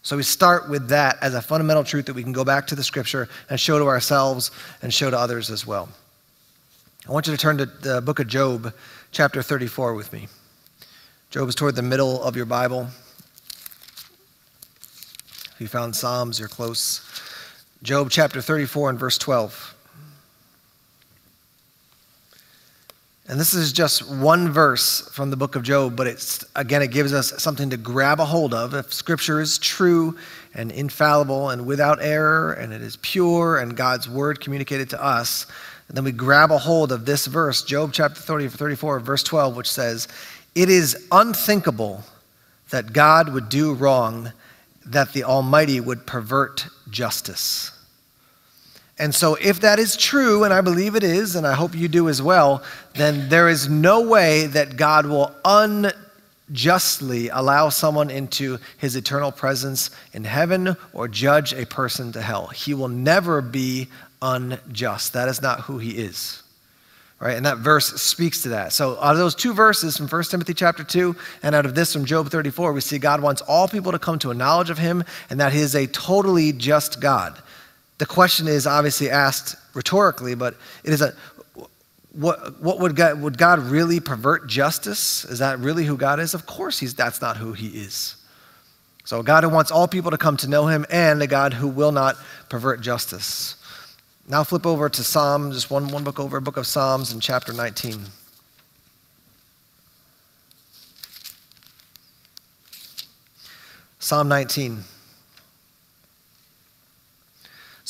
So we start with that as a fundamental truth that we can go back to the scripture and show to ourselves and show to others as well. I want you to turn to the book of Job, chapter 34, with me. Job is toward the middle of your Bible. If you found Psalms, you're close. Job chapter 34 and verse 12. And this is just one verse from the book of Job, but it's again, it gives us something to grab a hold of. If scripture is true and infallible and without error, and it is pure and God's word communicated to us, then we grab a hold of this verse, Job chapter 30, 34, verse 12, which says, It is unthinkable that God would do wrong, that the Almighty would pervert justice. And so, if that is true, and I believe it is, and I hope you do as well, then there is no way that God will unjustly allow someone into his eternal presence in heaven or judge a person to hell. He will never be unjust. That is not who he is. Right? And that verse speaks to that. So, out of those two verses from 1 Timothy chapter 2 and out of this from Job 34, we see God wants all people to come to a knowledge of him and that he is a totally just God. The question is obviously asked rhetorically, but it is a what, what would God would God really pervert justice? Is that really who God is? Of course he's that's not who he is. So a God who wants all people to come to know him and a God who will not pervert justice. Now flip over to Psalm, just one, one book over, book of Psalms in chapter 19. Psalm 19.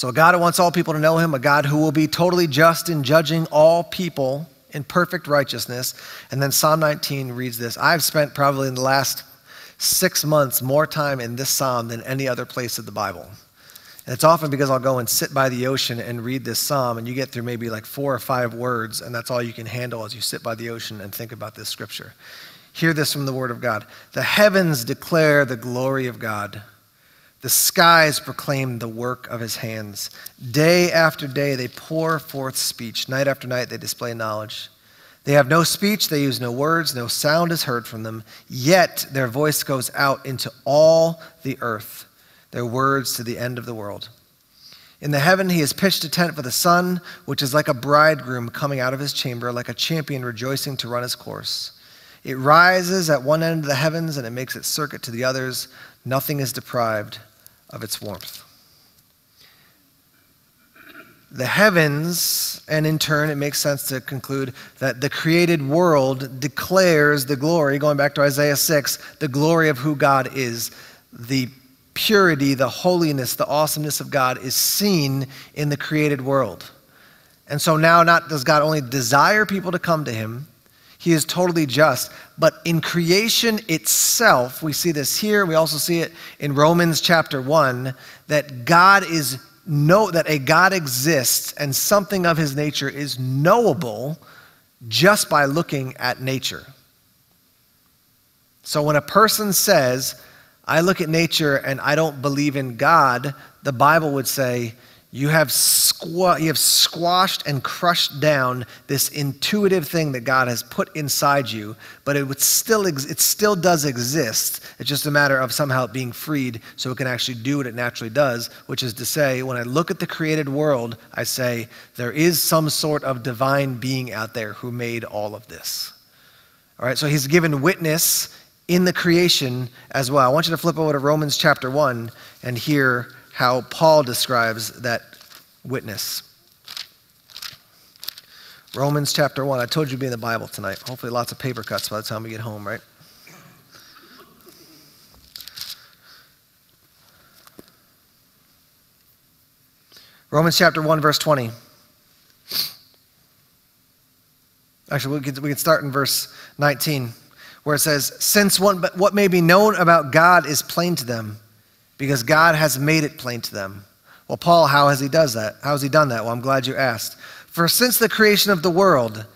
So, a God who wants all people to know him, a God who will be totally just in judging all people in perfect righteousness. And then Psalm 19 reads this I've spent probably in the last six months more time in this psalm than any other place of the Bible. And it's often because I'll go and sit by the ocean and read this psalm, and you get through maybe like four or five words, and that's all you can handle as you sit by the ocean and think about this scripture. Hear this from the Word of God The heavens declare the glory of God the skies proclaim the work of his hands. Day after day, they pour forth speech. Night after night, they display knowledge. They have no speech, they use no words, no sound is heard from them. Yet their voice goes out into all the earth, their words to the end of the world. In the heaven, he has pitched a tent for the sun, which is like a bridegroom coming out of his chamber, like a champion rejoicing to run his course. It rises at one end of the heavens and it makes its circuit to the others. Nothing is deprived of its warmth. The heavens, and in turn, it makes sense to conclude that the created world declares the glory, going back to Isaiah 6, the glory of who God is. The purity, the holiness, the awesomeness of God is seen in the created world. And so now, not does God only desire people to come to Him, he is totally just. But in creation itself, we see this here, we also see it in Romans chapter 1, that God is know that a God exists and something of his nature is knowable just by looking at nature. So when a person says, I look at nature and I don't believe in God, the Bible would say, You have, squa- you have squashed and crushed down this intuitive thing that God has put inside you, but it, would still ex- it still does exist. It's just a matter of somehow it being freed so it can actually do what it naturally does, which is to say, when I look at the created world, I say, there is some sort of divine being out there who made all of this. All right, so he's given witness in the creation as well. I want you to flip over to Romans chapter 1 and hear how Paul describes that witness. Romans chapter 1. I told you to be in the Bible tonight. Hopefully, lots of paper cuts by the time we get home, right? Romans chapter 1, verse 20. Actually, we could, we could start in verse 19, where it says, Since what, what may be known about God is plain to them because God has made it plain to them. Well, Paul, how has he does that? How has he done that? Well, I'm glad you asked. For since the creation of the world,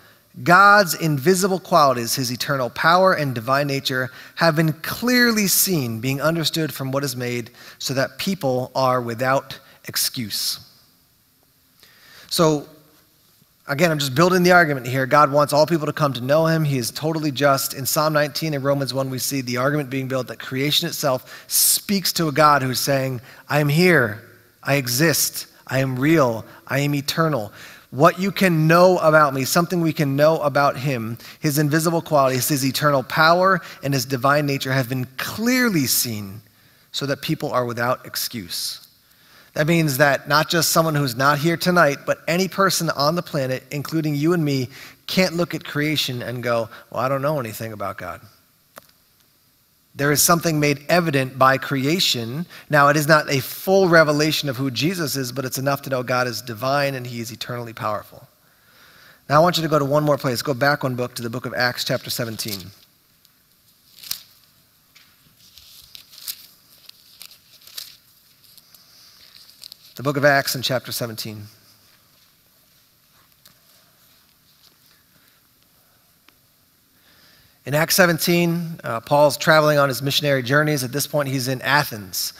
God's invisible qualities, his eternal power and divine nature, have been clearly seen, being understood from what is made, so that people are without excuse. So, Again, I'm just building the argument here. God wants all people to come to know him. He is totally just. In Psalm 19 and Romans 1, we see the argument being built that creation itself speaks to a God who's saying, I am here. I exist. I am real. I am eternal. What you can know about me, something we can know about him, his invisible qualities, his eternal power, and his divine nature have been clearly seen so that people are without excuse. That means that not just someone who's not here tonight, but any person on the planet, including you and me, can't look at creation and go, Well, I don't know anything about God. There is something made evident by creation. Now, it is not a full revelation of who Jesus is, but it's enough to know God is divine and he is eternally powerful. Now, I want you to go to one more place. Go back one book to the book of Acts, chapter 17. The book of Acts in chapter 17. In Acts 17, uh, Paul's traveling on his missionary journeys. At this point, he's in Athens.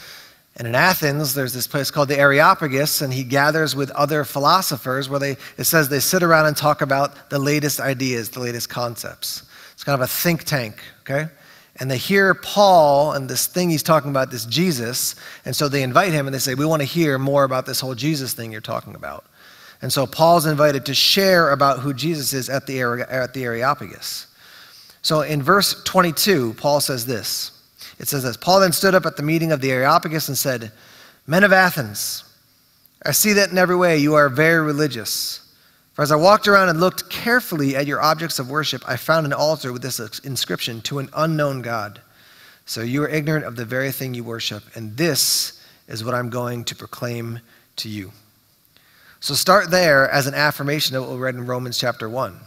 And in Athens, there's this place called the Areopagus, and he gathers with other philosophers where they, it says they sit around and talk about the latest ideas, the latest concepts. It's kind of a think tank, okay? And they hear Paul and this thing he's talking about, this Jesus, and so they invite him and they say, We want to hear more about this whole Jesus thing you're talking about. And so Paul's invited to share about who Jesus is at the, at the Areopagus. So in verse 22, Paul says this It says this Paul then stood up at the meeting of the Areopagus and said, Men of Athens, I see that in every way you are very religious. For as I walked around and looked carefully at your objects of worship, I found an altar with this inscription to an unknown God. So you are ignorant of the very thing you worship, and this is what I'm going to proclaim to you. So start there as an affirmation of what we read in Romans chapter 1.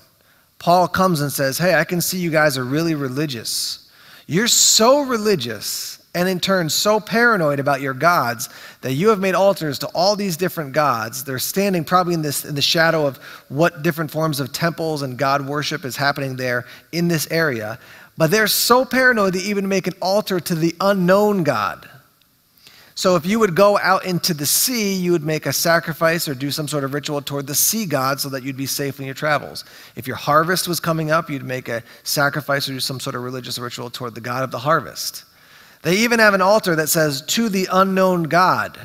Paul comes and says, Hey, I can see you guys are really religious. You're so religious and in turn so paranoid about your gods that you have made altars to all these different gods. They're standing probably in, this, in the shadow of what different forms of temples and God worship is happening there in this area. But they're so paranoid they even make an altar to the unknown God. So if you would go out into the sea, you would make a sacrifice or do some sort of ritual toward the sea god so that you'd be safe in your travels. If your harvest was coming up, you'd make a sacrifice or do some sort of religious ritual toward the god of the harvest. They even have an altar that says, To the unknown God.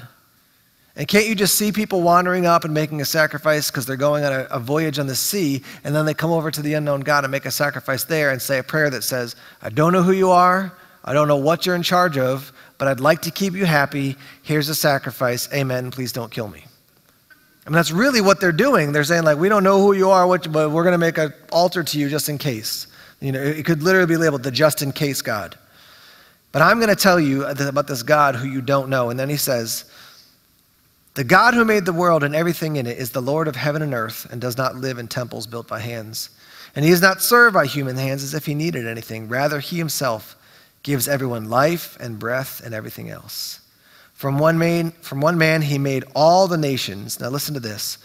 And can't you just see people wandering up and making a sacrifice because they're going on a, a, voyage on the sea, and then they come over to the unknown God and make a sacrifice there and say a prayer that says, I don't know who you are, I don't know what you're in charge of, but I'd like to keep you happy. Here's a sacrifice. Amen. Please don't kill me. I mean, that's really what they're doing. They're saying, like, we don't know who you are, but we're going to make an altar to you just in case. You know, it could literally be labeled the just in case God. But I'm going to tell you about this God who you don't know. And then he says, The God who made the world and everything in it is the Lord of heaven and earth and does not live in temples built by hands. And he is not served by human hands as if he needed anything. Rather, he himself gives everyone life and breath and everything else. From one, man, from one man, he made all the nations. Now, listen to this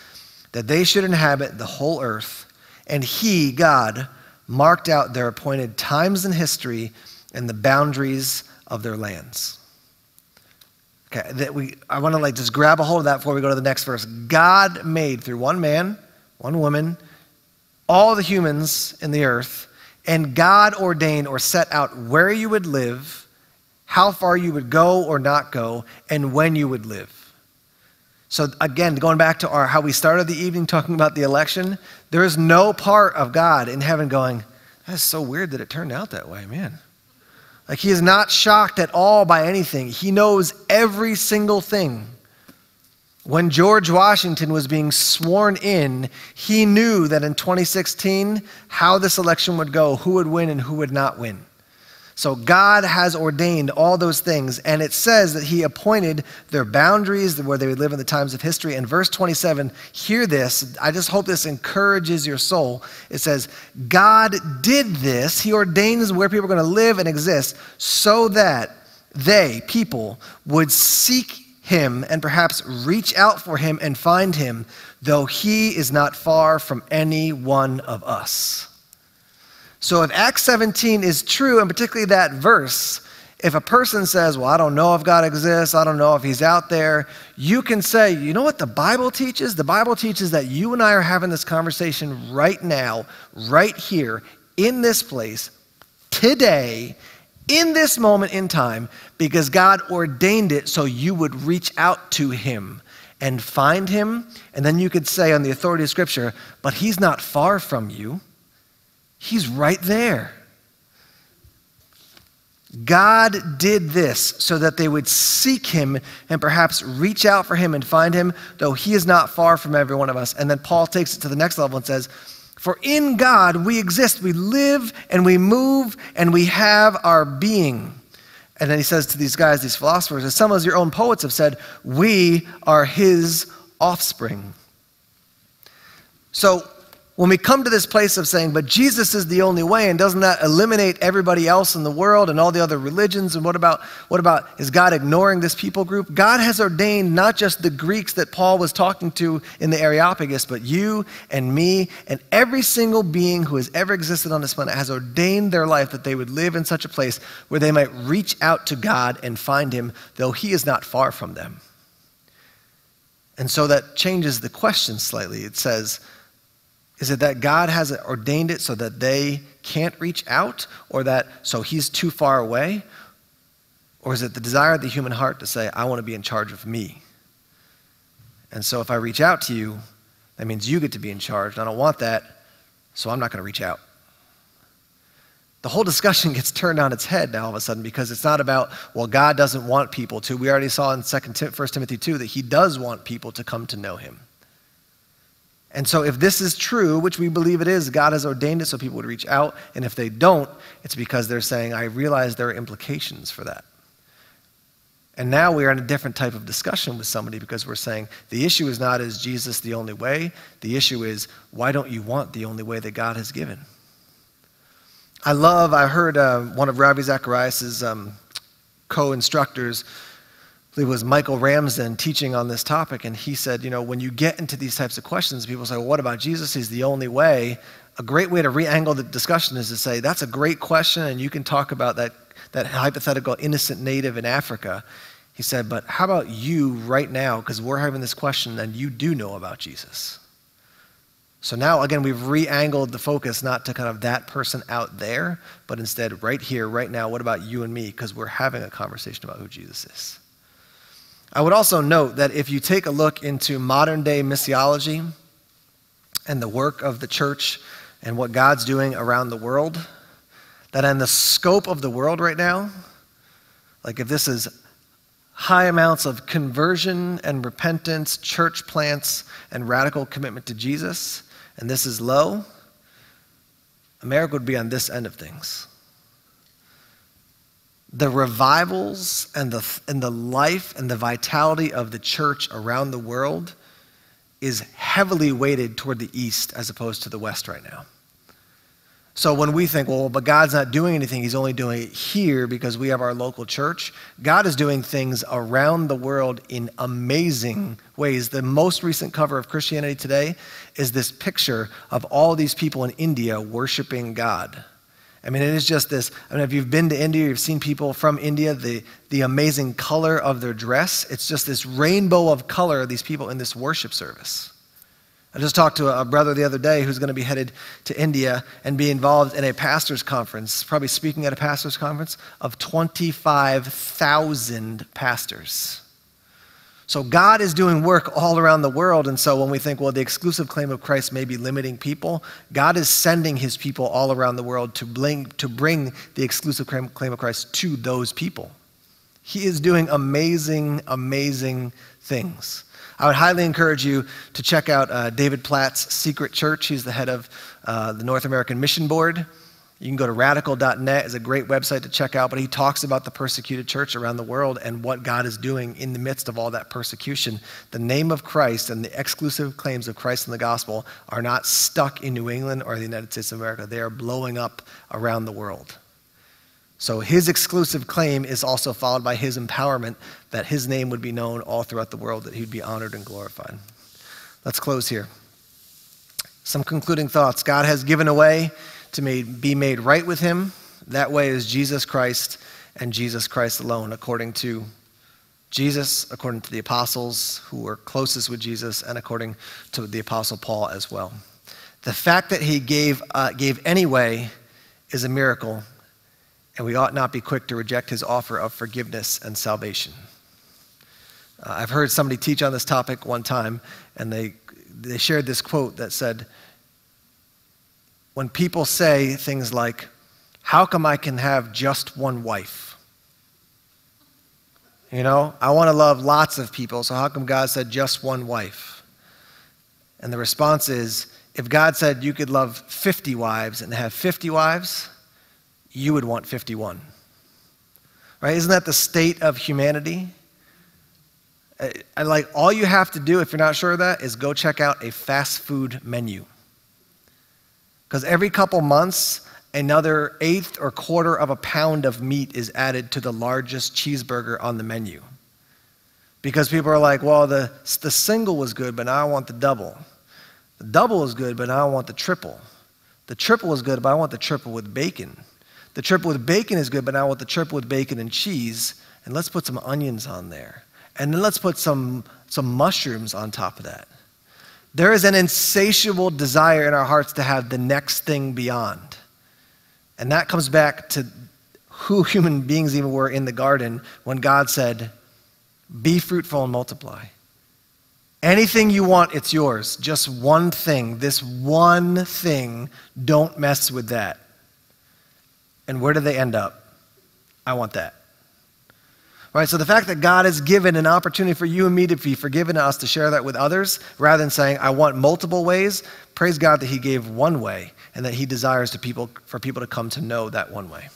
that they should inhabit the whole earth. And he, God, marked out their appointed times in history and the boundaries of their lands. Okay, that we, I want to like just grab a hold of that before we go to the next verse. God made through one man, one woman, all the humans in the earth, and God ordained or set out where you would live, how far you would go or not go, and when you would live. So again, going back to our how we started the evening talking about the election, there is no part of God in heaven going, that's so weird that it turned out that way, man. Like he is not shocked at all by anything. He knows every single thing. When George Washington was being sworn in, he knew that in 2016 how this election would go, who would win and who would not win. So God has ordained all those things, and it says that He appointed their boundaries where they would live in the times of history. And verse 27, hear this. I just hope this encourages your soul. It says, God did this. He ordains where people are going to live and exist so that they, people, would seek Him and perhaps reach out for Him and find Him, though He is not far from any one of us. So if Acts 17 is true, and particularly that verse, if a person says, Well, I don't know if God exists, I don't know if he's out there, you can say, You know what the Bible teaches? The Bible teaches that you and I are having this conversation right now, right here, in this place, today, in this moment in time, because God ordained it so you would reach out to him and find him. And then you could say, on the authority of Scripture, But he's not far from you. He's right there. God did this so that they would seek him and perhaps reach out for him and find him, though he is not far from every one of us. And then Paul takes it to the next level and says, For in God we exist, we live and we move and we have our being. And then he says to these guys, these philosophers, as some of your own poets have said, we are his offspring. So when we come to this place of saying, but Jesus is the only way, and doesn't that eliminate everybody else in the world and all the other religions? And what about, what about, is God ignoring this people group? God has ordained not just the Greeks that Paul was talking to in the Areopagus, but you and me and every single being who has ever existed on this planet has ordained their life that they would live in such a place where they might reach out to God and find Him, though He is not far from them. And so that changes the question slightly. It says, is it that God has ordained it so that they can't reach out, or that so he's too far away? Or is it the desire of the human heart to say, I want to be in charge of me? And so if I reach out to you, that means you get to be in charge. And I don't want that, so I'm not going to reach out. The whole discussion gets turned on its head now all of a sudden because it's not about, well, God doesn't want people to. We already saw in 2 1 Timothy 2 that he does want people to come to know him. And so, if this is true, which we believe it is, God has ordained it so people would reach out. And if they don't, it's because they're saying, I realize there are implications for that. And now we are in a different type of discussion with somebody because we're saying the issue is not, is Jesus the only way? The issue is, why don't you want the only way that God has given? I love, I heard uh, one of Ravi Zacharias' um, co instructors it was Michael Ramsden teaching on this topic, and he said, you know, when you get into these types of questions, people say, well, what about Jesus? He's the only way. A great way to re-angle the discussion is to say, that's a great question, and you can talk about that, that hypothetical innocent native in Africa. He said, but how about you right now? Because we're having this question, and you do know about Jesus. So now, again, we've re angled the focus not to kind of that person out there, but instead right here, right now, what about you and me? Because we're having a conversation about who Jesus is. I would also note that if you take a look into modern day missiology and the work of the church and what God's doing around the world, that in the scope of the world right now, like if this is high amounts of conversion and repentance, church plants, and radical commitment to Jesus, and this is low, America would be on this end of things the revivals and the, and the life and the vitality of the church around the world is heavily weighted toward the east as opposed to the west right now. So when we think, well, but God's not doing anything, He's only doing it here because we have our local church, God is doing things around the world in amazing ways. The most recent cover of Christianity Today is this picture of all these people in India worshiping God I mean, it is just this. I don't if you've been to India, you've seen people from India, the, the amazing color of their dress. It's just this rainbow of color these people in this worship service. I just talked to a brother the other day who's going to be headed to India and be involved in a pastor's conference, probably speaking at a pastor's conference of 25,000 pastors. So God is doing work all around the world. And so when we think, well, the exclusive claim of Christ may be limiting people, God is sending his people all around the world to bring, to bring the exclusive claim of Christ to those people. He is doing amazing, amazing things. I would highly encourage you to check out uh, David Platt's Secret Church. He's the head of uh, the North American Mission Board. You can go to radical.net is a great website to check out, but he talks about the persecuted church around the world and what God is doing in the midst of all that persecution. The name of Christ and the exclusive claims of Christ in the gospel are not stuck in New England or the United States of America. They are blowing up around the world. So his exclusive claim is also followed by his empowerment that his name would be known all throughout the world, that he'd be honored and glorified. Let's close here. Some concluding thoughts. God has given away to be made right with him. That way is Jesus Christ and Jesus Christ alone, according to Jesus, according to the apostles who were closest with Jesus, and according to the apostle Paul as well. The fact that he gave, uh, gave anyway is a miracle, and we ought not be quick to reject his offer of forgiveness and salvation. Uh, I've heard somebody teach on this topic one time, and they, they shared this quote that said, when people say things like, How come I can have just one wife? You know, I want to love lots of people, so how come God said just one wife? And the response is if God said you could love 50 wives and have 50 wives, you would want 51. Right? Isn't that the state of humanity? I, like all you have to do if you're not sure of that is go check out a fast food menu. Because every couple months, another eighth or quarter of a pound of meat is added to the largest cheeseburger on the menu. Because people are like, well, the, the single was good, but now I want the double. The double is good, but now I want the triple. The triple is good, but I want the triple with bacon. The triple with bacon is good, but now I want the triple with bacon and cheese. And let's put some onions on there. And then let's put some, some mushrooms on top of that. There is an insatiable desire in our hearts to have the next thing beyond. And that comes back to who human beings even were in the garden when God said, Be fruitful and multiply. Anything you want, it's yours. Just one thing. This one thing, don't mess with that. And where do they end up? I want that. Right? So the fact that God has given an opportunity for you and me to be forgiven to us to share that with others, rather than saying, I want multiple ways, praise God that He gave one way and that He desires to people, for people to come to know that one way.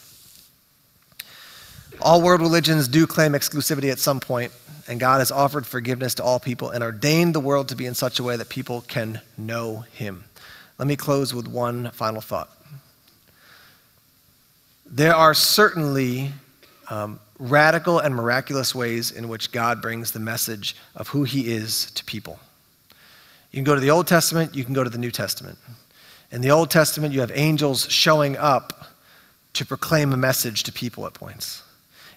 All world religions do claim exclusivity at some point, and God has offered forgiveness to all people and ordained the world to be in such a way that people can know Him. Let me close with one final thought. There are certainly um, radical and miraculous ways in which God brings the message of who he is to people. You can go to the Old Testament, you can go to the New Testament. In the Old Testament, you have angels showing up to proclaim a message to people at points.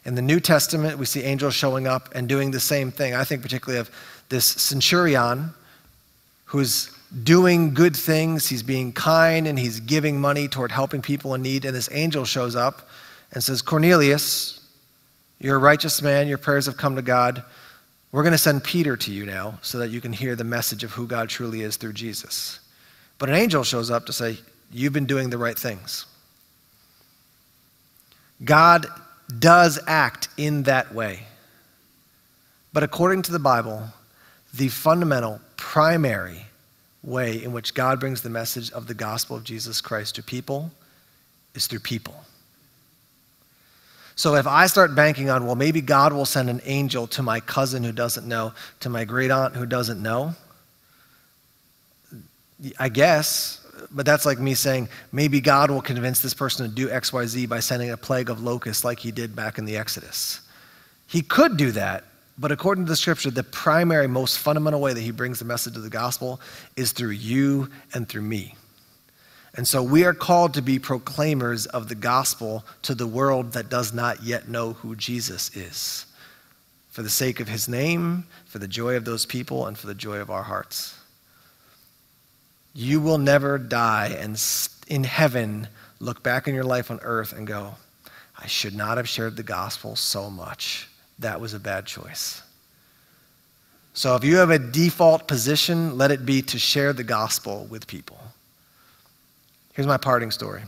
In the New Testament, we see angels showing up and doing the same thing. I think particularly of this centurion who's doing good things, he's being kind, and he's giving money toward helping people in need. And this angel shows up and says, Cornelius, you're a righteous man, your prayers have come to God. We're going to send Peter to you now so that you can hear the message of who God truly is through Jesus. But an angel shows up to say, You've been doing the right things. God does act in that way. But according to the Bible, the fundamental, primary way in which God brings the message of the gospel of Jesus Christ to people is through people. So if I start banking on, well, maybe God will send an angel to my cousin who doesn't know, to my great aunt who doesn't know, I guess, but that's like me saying, maybe God will convince this person to do XYZ by sending a plague of locusts like he did back in the Exodus. He could do that, but according to the scripture, the primary, most fundamental way that he brings the message of the gospel is through you and through me. And so we are called to be proclaimers of the gospel to the world that does not yet know who Jesus is, for the sake of his name, for the joy of those people, and for the joy of our hearts. You will never die and in heaven look back on your life on earth and go, I should not have shared the gospel so much. That was a bad choice. So if you have a default position, let it be to share the gospel with people. Here's my parting story.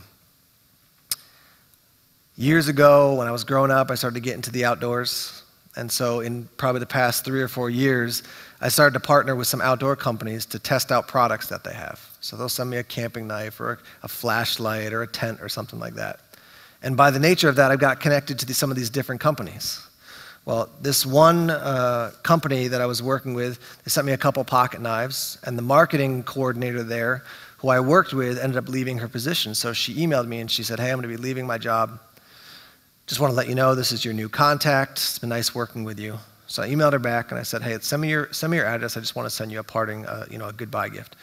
Years ago, when I was growing up, I started to get into the outdoors. And so, in probably the past three or four years, I started to partner with some outdoor companies to test out products that they have. So, they'll send me a camping knife or a flashlight or a tent or something like that. And by the nature of that, I've got connected to the, some of these different companies. Well, this one uh, company that I was working with, they sent me a couple pocket knives, and the marketing coordinator there who I worked with ended up leaving her position. So she emailed me and she said, Hey, I'm going to be leaving my job. Just want to let you know this is your new contact. It's been nice working with you. So I emailed her back and I said, Hey, send me your, send me your address. I just want to send you a parting, uh, you know, a goodbye gift.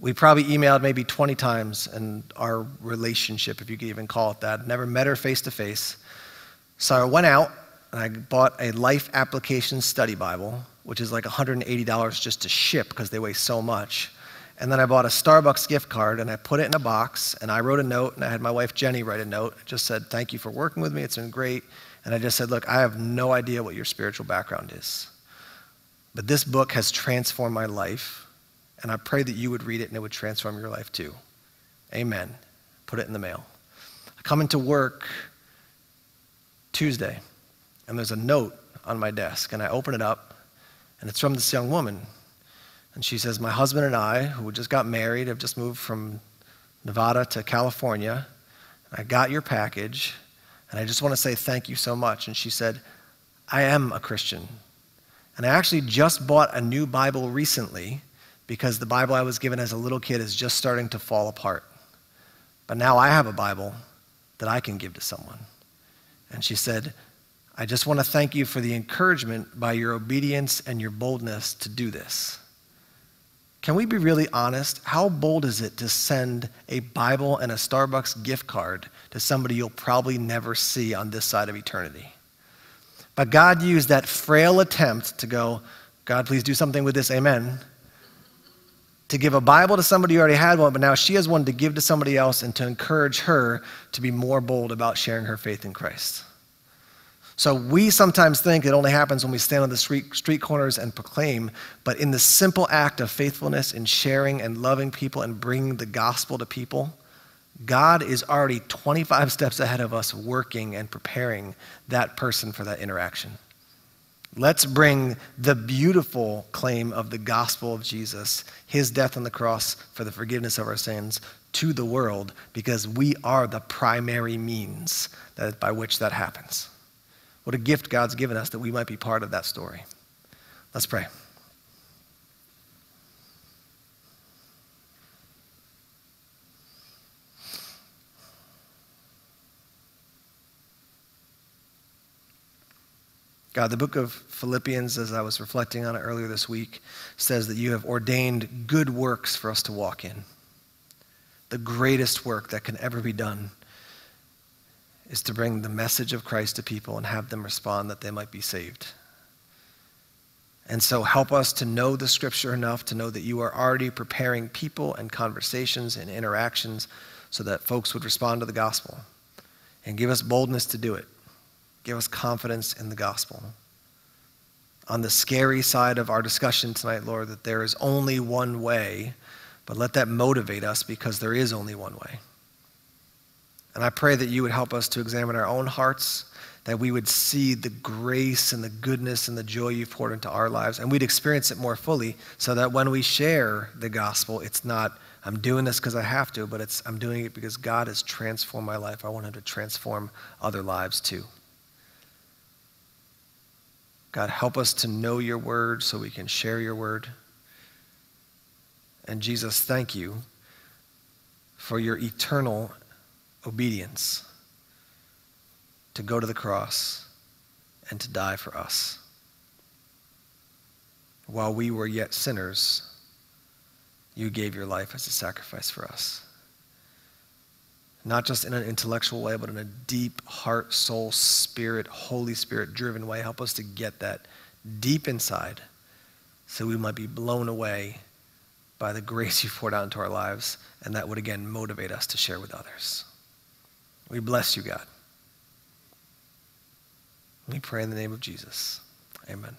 We probably emailed maybe 20 times in our relationship, if you could even call it that. Never met her face to face. So I went out and I bought a Life Application Study Bible, which is like $180 just to ship because they weigh so much. And then I bought a Starbucks gift card and I put it in a box and I wrote a note and I had my wife Jenny write a note. I just said, Thank you for working with me. It's been great. And I just said, Look, I have no idea what your spiritual background is. But this book has transformed my life. And I pray that you would read it and it would transform your life too. Amen. Put it in the mail. I come into work Tuesday and there's a note on my desk and I open it up and it's from this young woman and she says, My husband and I, who just got married, have just moved from Nevada to California. I got your package, and I just want to say thank you so much. And she said, I am a Christian. And I actually just bought a new Bible recently because the Bible I was given as a little kid is just starting to fall apart. But now I have a Bible that I can give to someone. And she said, I just want to thank you for the encouragement by your obedience and your boldness to do this. Can we be really honest? How bold is it to send a Bible and a Starbucks gift card to somebody you'll probably never see on this side of eternity? But God used that frail attempt to go, God, please do something with this, amen. To give a Bible to somebody who already had one, but now she has one to give to somebody else and to encourage her to be more bold about sharing her faith in Christ. So we sometimes think it only happens when we stand on the street, street corners and proclaim, but in the simple act of faithfulness in sharing and loving people and bringing the gospel to people, God is already 25 steps ahead of us working and preparing that person for that interaction. Let's bring the beautiful claim of the gospel of Jesus, his death on the cross for the forgiveness of our sins, to the world because we are the primary means that, by which that happens. What a gift God's given us that we might be part of that story. Let's pray. God, the book of Philippians, as I was reflecting on it earlier this week, says that you have ordained good works for us to walk in. The greatest work that can ever be done is to bring the message of Christ to people and have them respond that they might be saved. And so help us to know the scripture enough to know that you are already preparing people and conversations and interactions so that folks would respond to the gospel. And give us boldness to do it. Give us confidence in the gospel. On the scary side of our discussion tonight, Lord, that there is only one way, but let that motivate us because there is only one way. And I pray that you would help us to examine our own hearts, that we would see the grace and the goodness and the joy you've poured into our lives, and we'd experience it more fully so that when we share the gospel, it's not, I'm doing this because I have to, but it's, I'm doing it because God has transformed my life. I want Him to transform other lives too. God, help us to know your word so we can share your word. And Jesus, thank you for your eternal obedience to go to the cross and to die for us. While we were yet sinners, you gave your life as a sacrifice for us. not just in an intellectual way, but in a deep heart, soul, spirit, Holy Spirit driven way. Help us to get that deep inside so we might be blown away by the grace you poured out into our lives, and that would again motivate us to share with others. We bless you, God. We pray in the name of Jesus. Amen.